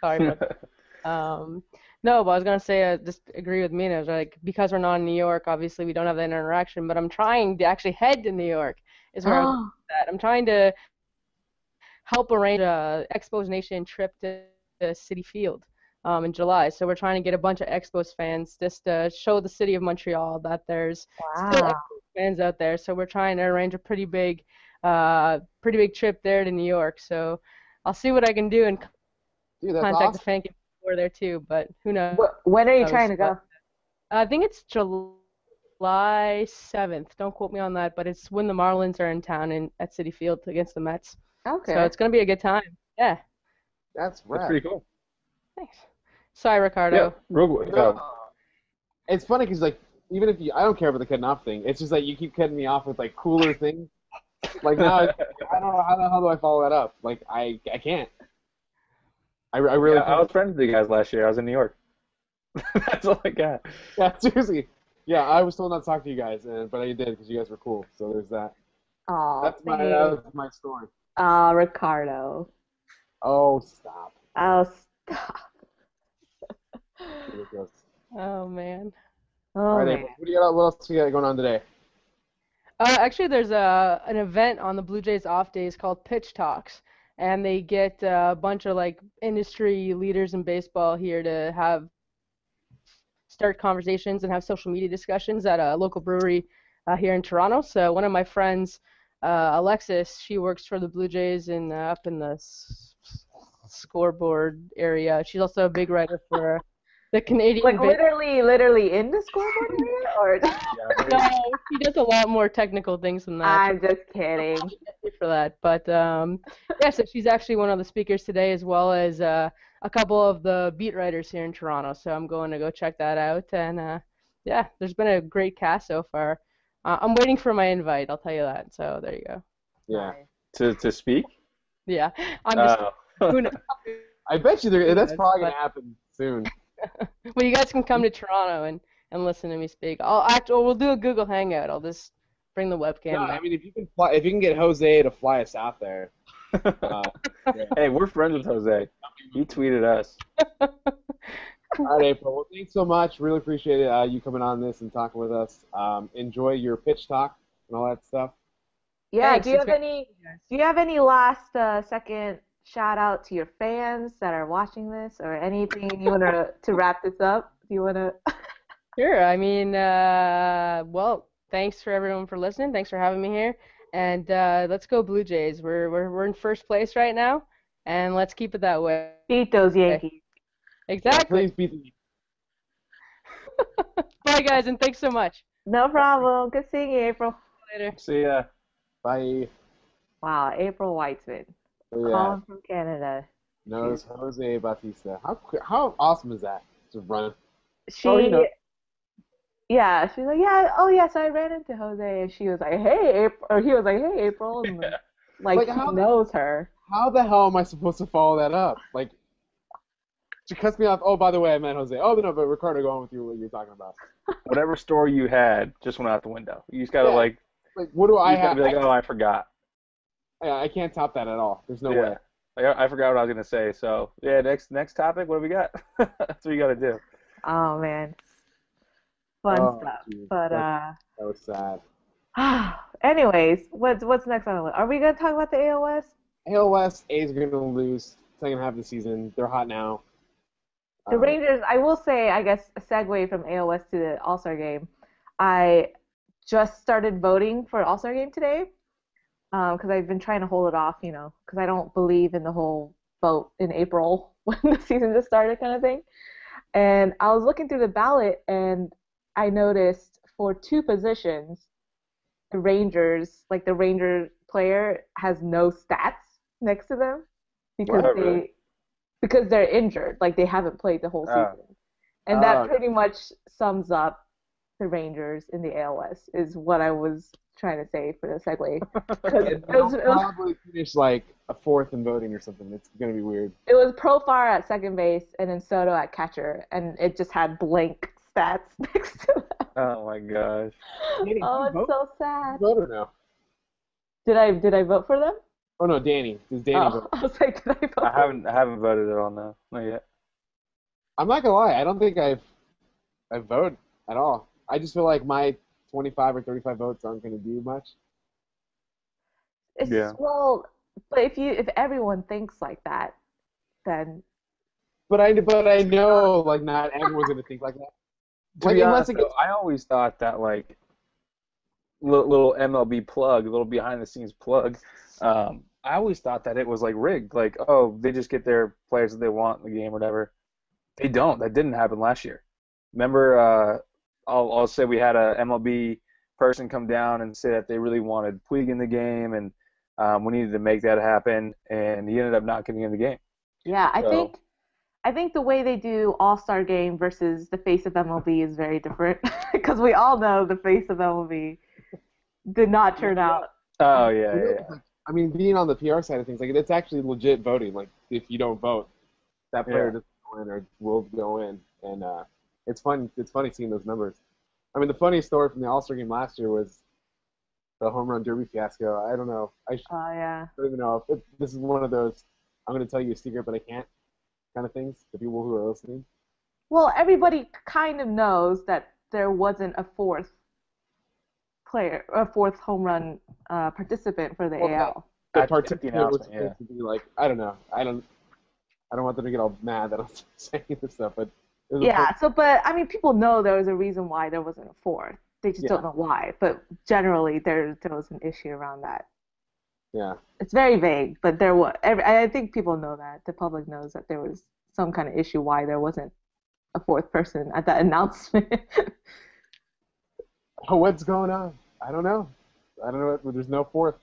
sorry. But, (laughs) um, no, but I was gonna say I just agree with Mina. Like because we're not in New York, obviously we don't have that interaction. But I'm trying to actually head to New York. Is where I was (gasps) that. I'm trying to help arrange a Expos Nation trip to, to Citi Field um, in July. So we're trying to get a bunch of Expos fans just to show the city of Montreal that there's wow. Expos fans out there. So we're trying to arrange a pretty big, uh, pretty big trip there to New York. So I'll see what I can do and Dude, that's contact the awesome. fan community for there too. But who knows? When are you trying to go? I think it's July 7th. Don't quote me on that, but it's when the Marlins are in town in, at Citi Field against the Mets. Okay. So it's going to be a good time. Yeah. That's That's pretty cool. Thanks. Sorry, Ricardo. Yeah, real quick. Uh, It's funny because like even if you, I don't care about the cutting off thing. It's just like you keep cutting me off with like cooler things. Like now, I (laughs) I don't know how the hell do I follow that up. Like I, I can't. I, I really. yeah, I was friends with you guys last year. I was in New York. (laughs) That's all I got. yeah, (laughs) seriously. Yeah, I was told not to talk to you guys, and, but I did because you guys were cool. So there's that. Aw, That's my thanks. that's my story. Aw, Ricardo. Oh, stop. Oh, stop. Oh, man. Oh, All right, man. What do you got? What else do you got going on today? Uh, actually, there's a an event on the Blue Jays off days called Pitch Talks, and they get a bunch of like industry leaders in baseball here to have start conversations and have social media discussions at a local brewery uh, here in Toronto. So one of my friends, uh, Alexis, she works for the Blue Jays in uh, up in the s- scoreboard area. She's also a big writer for the Canadian. Like Ba- literally, literally in the scoreboard area, or (laughs) no, she does a lot more technical things than that. I'm just kidding. for that. But um, yeah, so she's actually one of the speakers today, as well as uh, a couple of the beat writers here in Toronto. So I'm going to go check that out. And uh, yeah, there's been a great cast so far. Uh, I'm waiting for my invite. I'll tell you that. So there you go. Yeah, To to speak. Yeah, I'm just. Oh. who knows? (laughs) I bet you that's probably gonna happen soon. (laughs) well, you guys can come to Toronto and, and listen to me speak. I'll act. Or we'll do a Google Hangout. I'll just bring the webcam. No, back. I mean if you can fly, if you can get Jose to fly us out there. (laughs) Uh, hey, we're friends with Jose. He tweeted us. (laughs) All right, April. Well, thanks so much. Really appreciate it, uh, you coming on this and talking with us. Um, enjoy your pitch talk and all that stuff. Yeah. Thanks, do you it's have been- any? Do you have any last uh, second shout out to your fans that are watching this, or anything you want to (laughs) to wrap this up? Do you want to? (laughs) Sure. I mean, uh, well, thanks for everyone for listening. Thanks for having me here. And uh, let's go Blue Jays. We're, we're we're in first place right now, and let's keep it that way. beat those Yankees. Exactly. Please beat the (laughs) Bye, guys, and thanks so much. No problem. Good seeing you, April. Later. See ya. Bye. Wow, April Whitzman, Oh, yeah. calling from Canada. Knows Jose Bautista. How how awesome is that to run? She, Oh, you know. yeah, she's like, yeah, oh yes, I ran into Jose, and she was like, hey, April, or he was like, hey, April, and (laughs) Yeah. like, Like, he how- knows her. How the hell am I supposed to follow that up? Like, she cuts me off. Oh, by the way, I met Jose. Oh, no, but Ricardo, go on with you. What you're talking about? Whatever story you had just went out the window. You just gotta Yeah. like, Like, what do I have? be like, oh, I forgot. I, I can't top that at all. There's no yeah. way. Like, I I forgot what I was gonna say. So yeah, next next topic. What do we got? (laughs) That's what you gotta do. Oh man, fun Oh, stuff. geez. But That- uh, That was sad. (sighs) anyways, what's what's next on the list? Are we gonna talk about the AOS? AOS West, A's going to lose second half of the season. They're hot now. The Um, Rangers, I will say, I guess, a segue from AOS to the All Star game. I just started voting for All Star game today Um, because I've been trying to hold it off, you know, because I don't believe in the whole vote in April (laughs) when the season just started kind of thing. And I was looking through the ballot and I noticed for two positions, the Rangers, like the Ranger player, has no stats next to them because Wow, they because they're injured, like they haven't played the whole Oh. season. And Oh, that okay. pretty much sums up the Rangers in the ALS is what I was trying to say for the segue. (laughs) (laughs) 'Cause And it, was, they'll it, was, probably finish like a fourth in voting or something. It's going to be weird. it was Profar at second base and then Soto at catcher, and it just had blank stats (laughs) next to them. Oh my gosh. Danny, Oh, did you oh, it's so sad. vote or no? Did I did I vote for them? Oh no, Danny. Does Danny Oh, vote? I was like, did I vote? I haven't I haven't voted at all. No, not yet. I'm not gonna lie. I don't think I've I voted at all. I just feel like my 25 or 35 votes aren't gonna do much. It's, Yeah. Well, but if you if everyone thinks like that, then But I but I know like not everyone's gonna think like that. To Like, be honest, it though, I always thought that like little, little MLB plug, little behind the scenes plug. Um, I always thought that it was like rigged. Like, oh, they just get their players that they want in the game, or whatever. They don't. That didn't happen last year. Remember, uh, I'll, I'll say we had a MLB person come down and say that they really wanted Puig in the game, and um, we needed to make that happen, and he ended up not getting in the game. Yeah, I So- think I think the way they do All Star Game versus the face of MLB is very different (laughs) because we all know the face of MLB did not turn out. Oh yeah, You know, yeah. I mean, being on the PR side of things, like it's actually legit voting. Like if you don't vote, that player Yeah. doesn't go in or will go in, and uh, it's fun. It's funny seeing those numbers. I mean, the funniest story from the All Star game last year was the home run derby fiasco. I don't know. I sh- Oh yeah. I don't even know if it, this is one of those I'm going to tell you a secret, but I can't kind of things. The people who are listening. Well, everybody kind of knows that there wasn't a fourth player, a fourth home run uh, participant for the Well, AL. The At- at the was announcement, supposed yeah. to be like, I don't know. I don't. I don't want them to get all mad that I'm (laughs) saying this stuff, but it was a Yeah. So, but I mean, people know there was a reason why there wasn't a fourth. They just Yeah. don't know why. But generally, there there was an issue around that. yeah. It's very vague, but there was. Every, I think people know that. The public knows that there was some kind of issue why there wasn't a fourth person at that (laughs) announcement. Oh, what's going on? I don't know. I don't know. There's no fourth.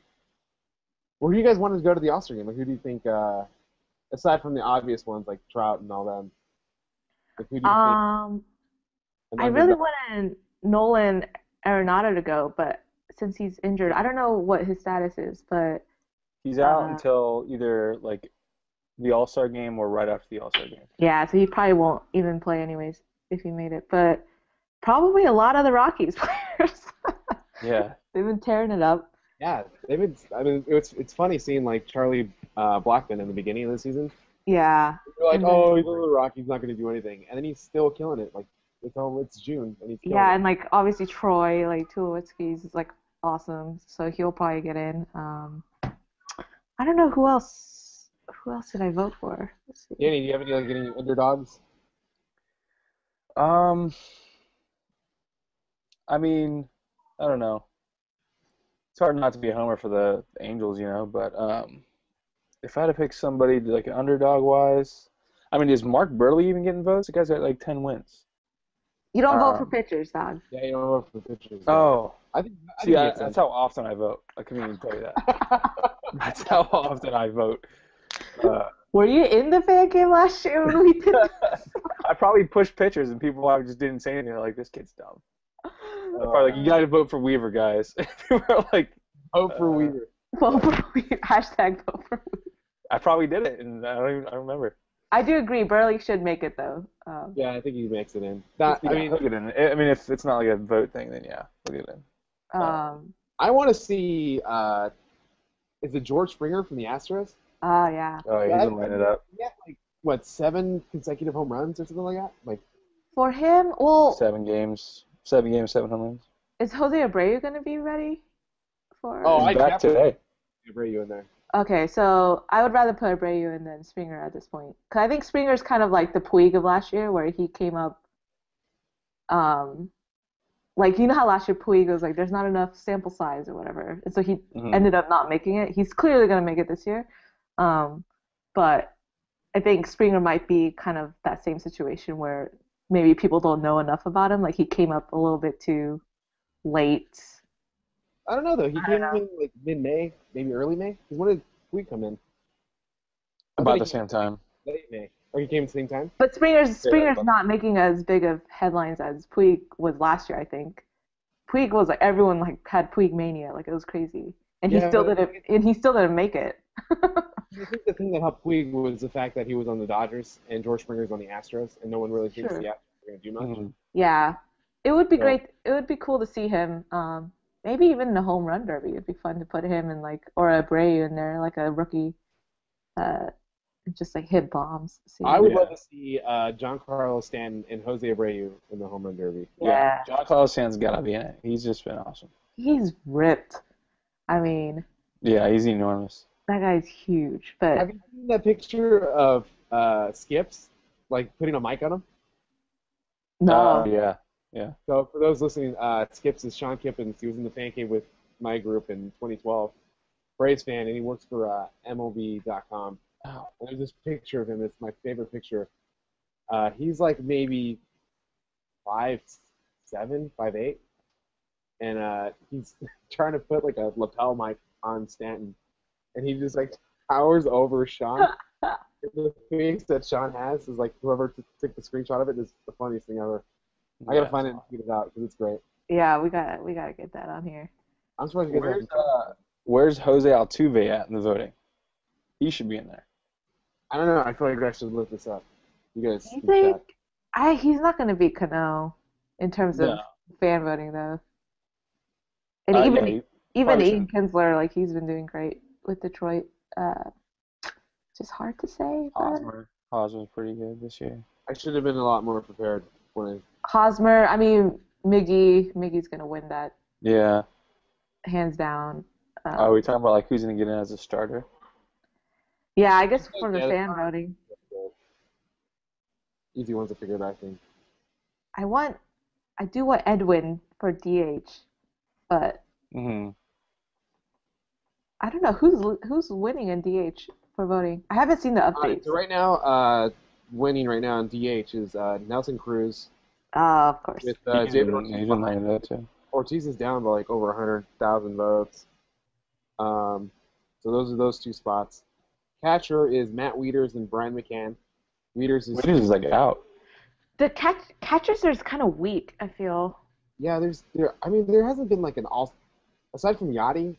Well, who do you guys want to go to the All-Star game? Like, who do you think, uh, aside from the obvious ones like Trout and all them, like, who do you um. I really wanted Nolan Arenado to go, but since he's injured, I don't know what his status is. But He's out Uh, until either like the All Star game or right after the All Star game. yeah, so he probably won't even play anyways if he made it. But probably a lot of the Rockies (laughs) players. Yeah. They've been tearing it up. Yeah, they've been. I mean, it's it's funny seeing like Charlie uh, Blackmon in the beginning of the season. Yeah. We're like, And then- oh, he's a little rock. He's not going to do anything, and then he's still killing it. Like it's all it's June, and he's killing Yeah, it. and like obviously Troy, like Tulowitzki's is like awesome, so he'll probably get in. Um, I don't know who else. Who else did I vote for? Let's. Danny, do you have any like any underdogs? Um, I mean, I don't know. It's hard not to be a homer for the Angels, you know. But um, if I had to pick somebody like underdog wise, I mean, is Mark Buehrle even getting votes? The guy's got like ten wins. You don't vote for Um, pitchers, dog. Yeah, you don't vote for the pitchers. Oh, I think. I see, think I, that's sense. how often I vote. I can't even tell you that. (laughs) That's how often I vote. Uh, Were you in the fan game last year when we did? (laughs) I probably pushed pitchers, and people probably just didn't say anything. They're like, "This kid's dumb." (laughs) They're probably like, "You got to vote for Weaver, guys." people are like, Vote for Uh, Weaver. vote for Weaver. Hashtag vote for Weaver. I probably did it, and I don't even I don't remember. I do agree. Buehrle should make it though. Um, Yeah, I think he makes it in. Not, I I mean, mean, look it in. I mean, if it's not like a vote thing, then yeah, look it in. um. I want to see. Uh, is it George Springer from the Astros? Oh yeah. Oh, yeah, Yeah, he's been lining it up. He had like what seven consecutive home runs or something like that. Like, For him, well, Seven games, seven games, seven home runs. is Jose Abreu going to be ready for? Oh, He's I back definitely- today. Abreu in there. Okay, so I would rather put Abreu in than Springer at this point. Cause I think Springer's kind of like the Puig of last year, where he came up. Um, like you know how last year Puig was like, there's not enough sample size or whatever, and so he Mhm. ended up not making it. He's clearly gonna make it this year, um, but I think Springer might be kind of that same situation where maybe people don't know enough about him. Like he came up a little bit too late. I don't know though. He I came in like mid-May, maybe early May. Because when did we come in? I About the same time. Late May. Or he came at the same time. But Springer's Springer's but- not making as big of headlines as Puig was last year. I think Puig was like everyone like had Puig mania, like it was crazy, and he Yeah, still but- didn't, and he still didn't make it. (laughs) I think the thing that helped Puig was the fact that he was on the Dodgers and George Springer's on the Astros, and no one really thinks Sure. the Astros are going to do much. Mhm. yeah, it would be Yeah. great. It would be cool to see him. Um, maybe even in a home run derby. It'd be fun to put him in like or Abreu in there, like a rookie, uh, just like hit bombs. See. I would Yeah. love to see uh, Giancarlo Stanton and Jose Abreu in the home run derby. yeah, John Carlos Stanton's got to be in it. He's just been awesome. he's ripped. I mean, Yeah, he's enormous. that guy's huge. But Have you seen that picture of uh, Skips, like putting a mic on him? no, Uh, yeah. So for those listening, uh, Skips is Sean Kippens. He was in the fan cave with my group in 2012. Braves fan, and he works for uh, MLB.com. Oh. And there's this picture of him. It's my favorite picture. Uh, he's like maybe five, seven, five, eight, and uh, he's (laughs) trying to put like a lapel mic on Stanton, and he just like towers over Sean. (laughs) the face that Sean has is like whoever t- took the screenshot of it is the funniest thing ever. I gotta Yeah. find it and tweet it out because it's great. yeah, we got we gotta get that on here. I'm surprised you guys Where's, haven't. uh, where's Jose Altuve at in the voting? He should be in there. I don't know. I feel like I should look this up. You guys. You can chat. think? I he's not going to be Cano in terms of No. fan voting though. And Uh, even yeah, even probably Ian Kinsler, like he's been doing great with Detroit. Uh, just hard to say. But Hosmer. Hosmer's pretty good this year. I should have been a lot more prepared when Hosmer, I mean Miggy, Miggy's going to win that Yeah. hands down. Um, Are we talking about like who's gonna get in as a starter? yeah, I guess for the Yeah, fan voting, Easy ones to figure out, I think. I want, I do want Edwin for DH, but Mm-hmm. I don't know who's who's winning in DH for voting. I haven't seen the All right, updates. so right now, uh, winning right now in DH is uh, Nelson Cruz Uh, of course. with uh, David Ortiz. he's been lining too. Ortiz is down by like over 100,000 votes. Um, so those are those two spots. Catcher is Matt Wieters and Brian McCann. Wieters is Wiggins is like out. The catch catchers are kind of weak. I feel. yeah. There's there. I mean, there hasn't been like an all aside from Yachty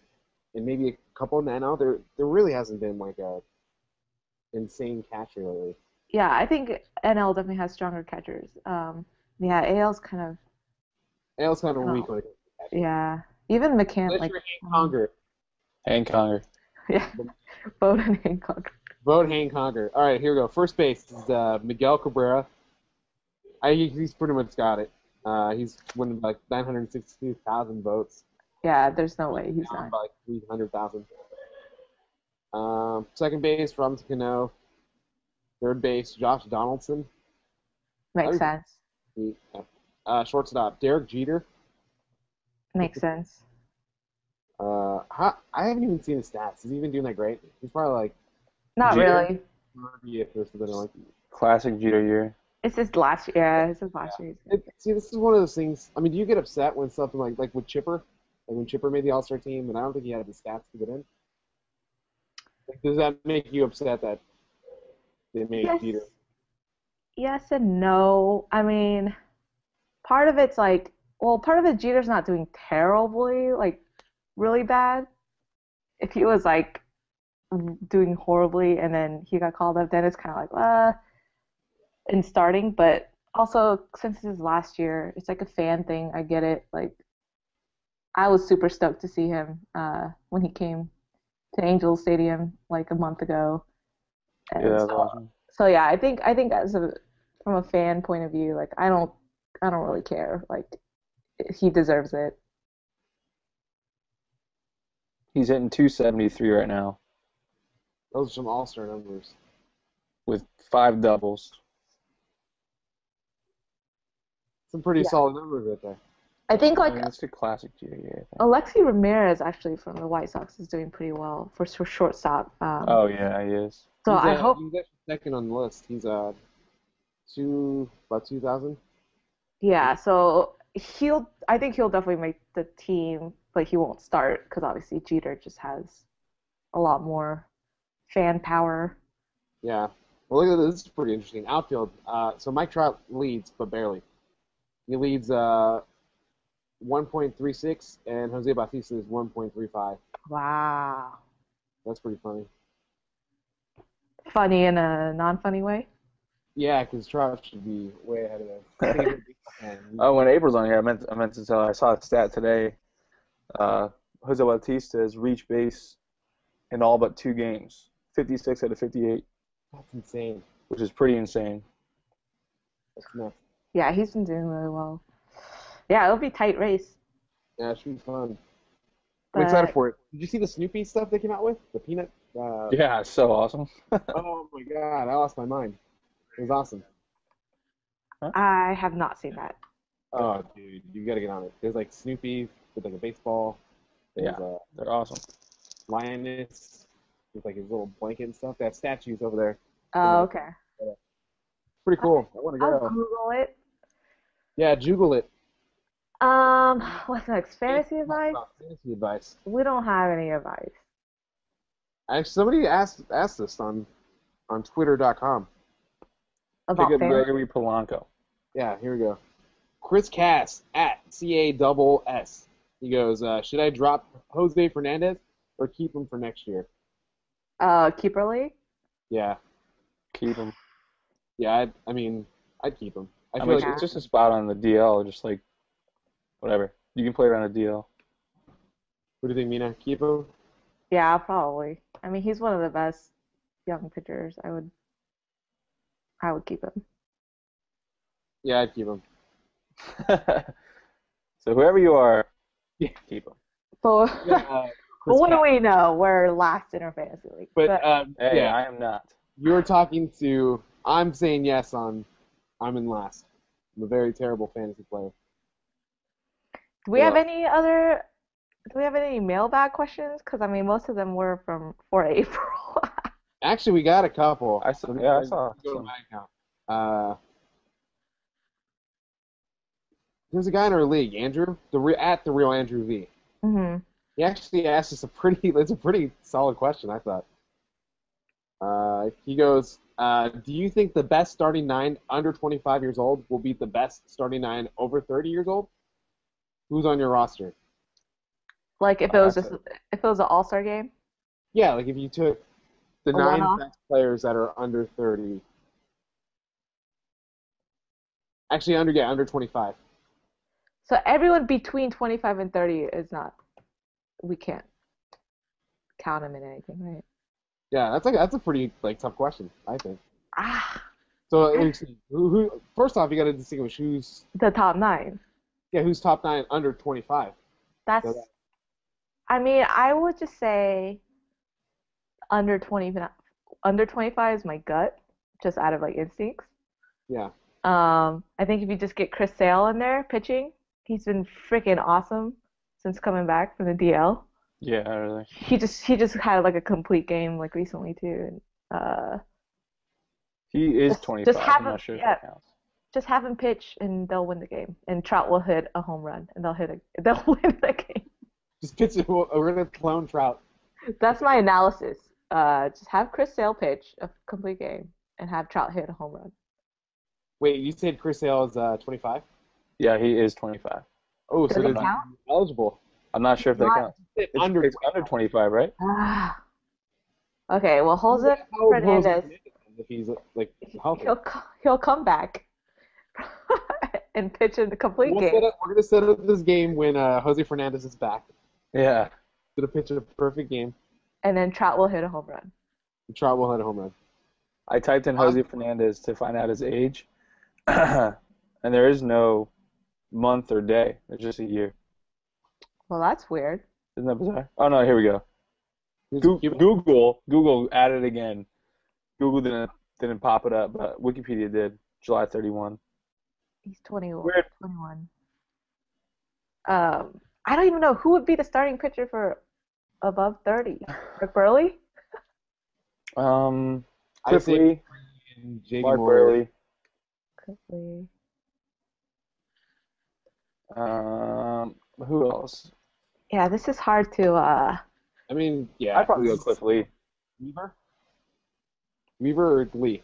and maybe a couple in the NL. There there really hasn't been like a insane catcher lately. Yeah, I think NL definitely has stronger catchers. Um, yeah, AL's kind of NL's kind of Oh. weak when it comes to catching. yeah. Even McCann Unless like you're Hank Conger. Hank Conger. (laughs) yeah, Bowden Hancock. Vote Hank Conger. All right, here we go. First base is uh, Miguel Cabrera. I, he's pretty much got it. Uh, he's winning by like 962,000 votes. Yeah, there's no way he's down not. by like 300,000. Um, second base, Robinson Cano. Third base, Josh Donaldson. Makes I- sense. He, uh, shortstop, Derek Jeter. Makes sense. Uh, how, I haven't even seen his stats. Is he even doing that great? He's probably like Not Jeter? really. or something like Classic Jeter year. It's just last year. Yeah, it's just last year. It, see, this is one of those things. I mean, do you get upset when something like like with Chipper, like when Chipper made the All Star team, and I don't think he had the stats to get in? Like, does that make you upset that they made Yes. Jeter? Yes and no. I mean, part of it's like, well, part of it Jeter's not doing terribly, like really bad. If he was like doing horribly and then he got called up, then it's kind of like, uh, in starting. But also, since this is last year, it's like a fan thing. I get it. Like, I was super stoked to see him uh, when he came to Angels Stadium like a month ago. And Yeah, so- awesome. So yeah, I think I think as a from a fan point of view, like I don't I don't really care. Like he deserves it. He's hitting 273 right now Those are some All Star numbers. with five doubles. Some pretty Yeah. solid numbers right there. I think I like mean, it's a classic Jeter year. I think. Alexei Ramirez actually from the White Sox is doing pretty well for for shortstop. Um, Oh yeah, he is. so he's, I uh, hope he's actually second on the list. He's uh two about two thousand. yeah. So he'll I think he'll definitely make the team, but he won't start because obviously Jeter just has a lot more fan power. Yeah. Well, look at this. This is pretty interesting. Outfield. Uh, so Mike Trout leads, but barely. He leads uh, 1.36, and Jose Bautista is 1.35. Wow. That's pretty funny. Funny in a non-funny way. Yeah, because Trout should be way ahead of them. (laughs) Oh, when April's on here, I meant I meant to tell. I saw a stat today. Uh, Jose Bautista has reached base in all but two games, 56 out of 58, That's insane. which is pretty insane. That's nuts. Yeah, he's been doing really well. Yeah, it'll be tight race. Yeah, it should be fun. I'm excited for it. Did you see the Snoopy stuff they came out with? The peanut? Uh, Yeah, it's so awesome. (laughs) Oh my god, I lost my mind. It was awesome. I have not seen that. Oh, dude, you gotta get on it. There's like Snoopy with like a baseball. There's Yeah. uh, They're awesome. Linus with like his little blanket and stuff. They have statues over there. Oh, okay. Pretty cool. I want to go. I'll. Google it. Yeah, Juggle it. Um, (sighs) what's next? Fantasy advice? Fantasy advice. We don't have any advice. Actually, somebody asked asked this on on Twitter.com. About Pick up. Gregory Polanco. Yeah, here we go. Chris Cass at C A double S. He goes, uh, should I drop Jose Fernandez or keep him for next year? Uh, keeper league. Yeah, Keep him. yeah. I, I mean, I'd keep him. I I, feel mean, like it's just a spot on the DL, just like whatever. You can play it on a DL. What do you think, Mina? Keep him? Yeah, probably. I mean, he's one of the best young pitchers. I would. I would keep him. Yeah, I'd keep him. (laughs) so whoever you are, (laughs) Yeah. keep him. But, (laughs) Yeah, uh, but what do we know? We're last in our fantasy league. But, um, Hey, yeah, I am not. you're talking to. I'm saying yes on. I'm in last. I'm a very terrible fantasy player. do we have any other? Do we have any mailbag questions? Because I mean, most of them were from for (laughs) April. Actually, we got a couple. I saw. Yeah, I saw. Go to my account. Uh, there's a guy in our league, Andrew, the re- at the real Andrew V. Mm-hmm. He actually asked us a pretty. It's a pretty solid question, I thought. Uh, he goes, uh, "Do you think the best starting nine under 25 years old will beat the best starting nine over 30 years old? Who's on your roster? Like if it Oh, was just if it was an All Star game. Yeah, like if you took the A nine one-off? best players that are under 30. Actually, under yeah, under 25. So everyone between 25 and 30 is not. We can't count them in anything, right? Yeah, that's like that's a pretty like tough question, I think. Ah, So let me see. who, who first off you got to distinguish who's the top nine. yeah who's top nine under 25. That's. So that- I mean, I would just say under twenty. Under twenty-five is my gut, just out of like instincts. Yeah. Um, I think if you just get Chris Sale in there pitching, he's been freaking awesome since coming back from the DL. Yeah, really. He just he just had like a complete game like recently too. And, uh, He is Just- 25. just have I'm him- not sure yeah. just have him pitch and they'll win the game. And Trout will hit a home run and they'll hit a (laughs) they'll win the game. Just pitch it. We're gonna clone Trout. That's my analysis. Uh, just have Chris Sale pitch a complete game and have Trout hit a home run. Wait, you said Chris Sale is uh, 25? Yeah, he is 25. Oh, Does so it he's count? eligible. I'm not sure if that Not- counts. It's under it's under 25, right? Ah. (sighs) Okay, well Jose How old Jose Fernandez, Fernandez if he's like healthy. he'll he'll come back (laughs) and pitch in the complete We'll game. set up, we're gonna set up this game when uh, Jose Fernandez is back. Yeah. Gonna pitch a perfect game. and then Trout will hit a home run. Trout will hit a home run. I typed in Jose Fernandez to find out his age, (clears throat) and there is no month or day. It's just a year. Well, that's weird. Isn't that bizarre? Oh no, here we go. Who's Google Google added again. Google didn't didn't pop it up, but Wikipedia did. July 31. He's 21. Weird. 21. Um, I don't even know who would be the starting pitcher for above 30. Rick Buehrle? Um, I Cliff Lee, and Mark Moore. Buehrle. Quickly. Um, who else? Yeah, this is hard to. Uh, I mean, yeah. I'd probably go Cliff Lee. Weaver. Weaver or Lee?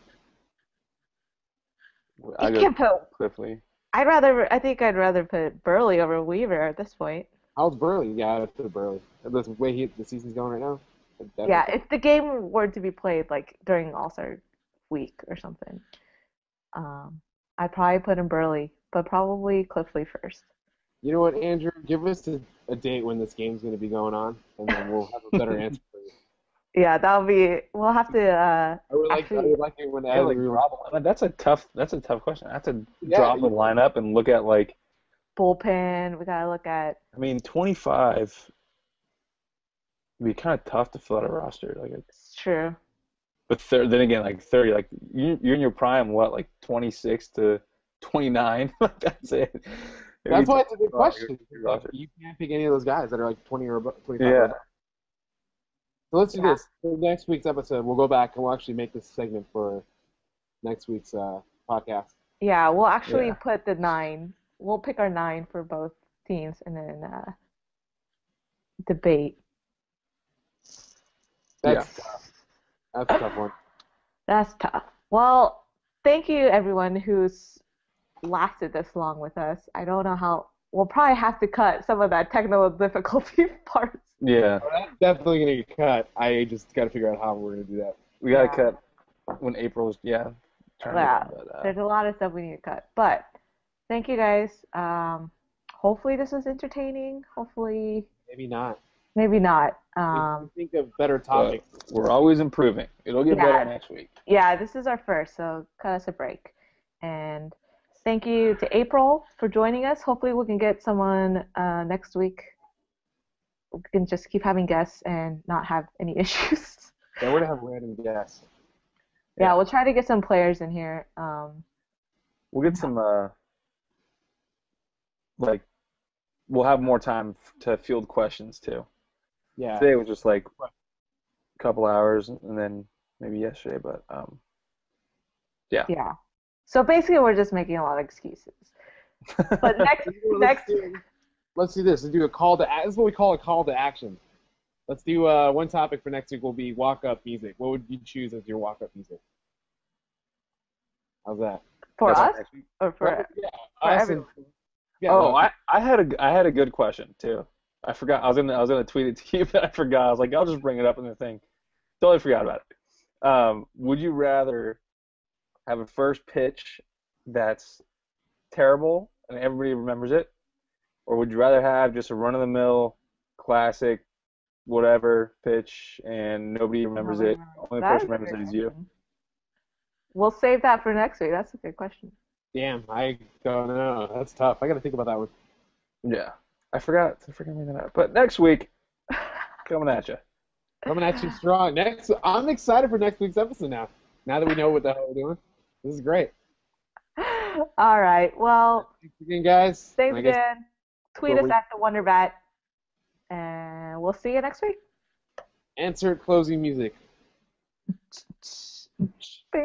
I you go can't put. Cliff Lee. I'd rather. I think I'd rather put Buehrle over Weaver at this point. How's Buehrle? Yeah, I'd put Buehrle. The way he, the season's going right now. Definitely- Yeah, if the game were to be played like during All Star week or something, um, I'd probably put in Buehrle, but probably Cliff Lee first. You know what, Andrew? Give us a, a date when this game's going to be going on, and then we'll have a better (laughs) answer. Yeah, that'll be. We'll have to. Uh, I would like, I would like it when Yeah, like drop a lineup. That's a tough. That's a tough question. I have to Yeah, drop you- the lineup and look at like. bullpen. We gotta look at. I mean, 25 It'd be kind of tough to fill out a roster. Like, it's, It's true. but thir- then again, like 30, like you, you're in your prime. What, like 26 to 29? (laughs) That's it. It'd That's why it's a good to fill out your- question. roster. you can't pick any of those guys that are like 20 or above, 25. Yeah. above. So let's do Yeah. this. For next week's episode, we'll go back and we'll actually make this segment for next week's uh, podcast. Yeah, we'll actually Yeah. put the nine. We'll pick our nine for both teams and then uh, debate. That's tough. That's a tough one. (coughs) That's tough. Well, thank you everyone who's lasted this long with us. I don't know how. We'll probably have to cut some of that technical (laughs) difficulty (laughs) parts. Yeah, That's definitely going to get cut. I just got to figure out how we're going to do that. we gotta Yeah. cut when April's. Yeah. turn it Yeah, but, uh, There's a lot of stuff we need to cut. But thank you guys. Um, hopefully this was entertaining. Hopefully, Maybe not. maybe not. We Um, think of better topics. we're always improving. It'll get Yeah. better next week. yeah, this is our first, so cut us a break. And thank you to April for joining us. Hopefully, we can get someone uh, next week. We can just keep having guests and not have any (laughs) issues. Yeah, we're going to have random guests. yeah, Yeah. we'll try to get some players in here. Um, We'll get some, uh, like, we'll have more time f- to field questions too. Yeah. Today was just like a couple hours, and then maybe yesterday, but um, yeah. So basically, we're just making a lot of excuses. But (laughs) next, Let's next, do, let's do this. Let's do a call to. This is what we call a call to action. Let's do uh, one topic for next week. Will be walk up music. What would you choose as your walk up music? How's that? for that's us next week. or for yeah, for us everyone. and- yeah, Oh, no, I, I had a I had a good question too. I forgot. I was gonna I was gonna tweet it to you, (laughs) but I forgot. I was like, I'll just bring it up in the thing. Totally forgot about it. Um, would you rather have a first pitch that's terrible and everybody remembers it, or would you rather have just a run of the mill classic whatever pitch, and nobody remembers it. Oh, only That is person remembers it is you. We'll save that for next week. That's a good question. Damn, I don't know. That's tough. I got to think about that one. Yeah, I forgot. I forgot to bring that up. But next week, (laughs) coming at you. Coming at you strong. Next, I'm excited for next week's episode now. Now that we know what the hell we're doing, this is great. All right. Well, Thanks again, guys. thanks guess- again. Tweet us we- at the Wonder Bat, and we'll see you next week. Insert closing music. (laughs) (laughs)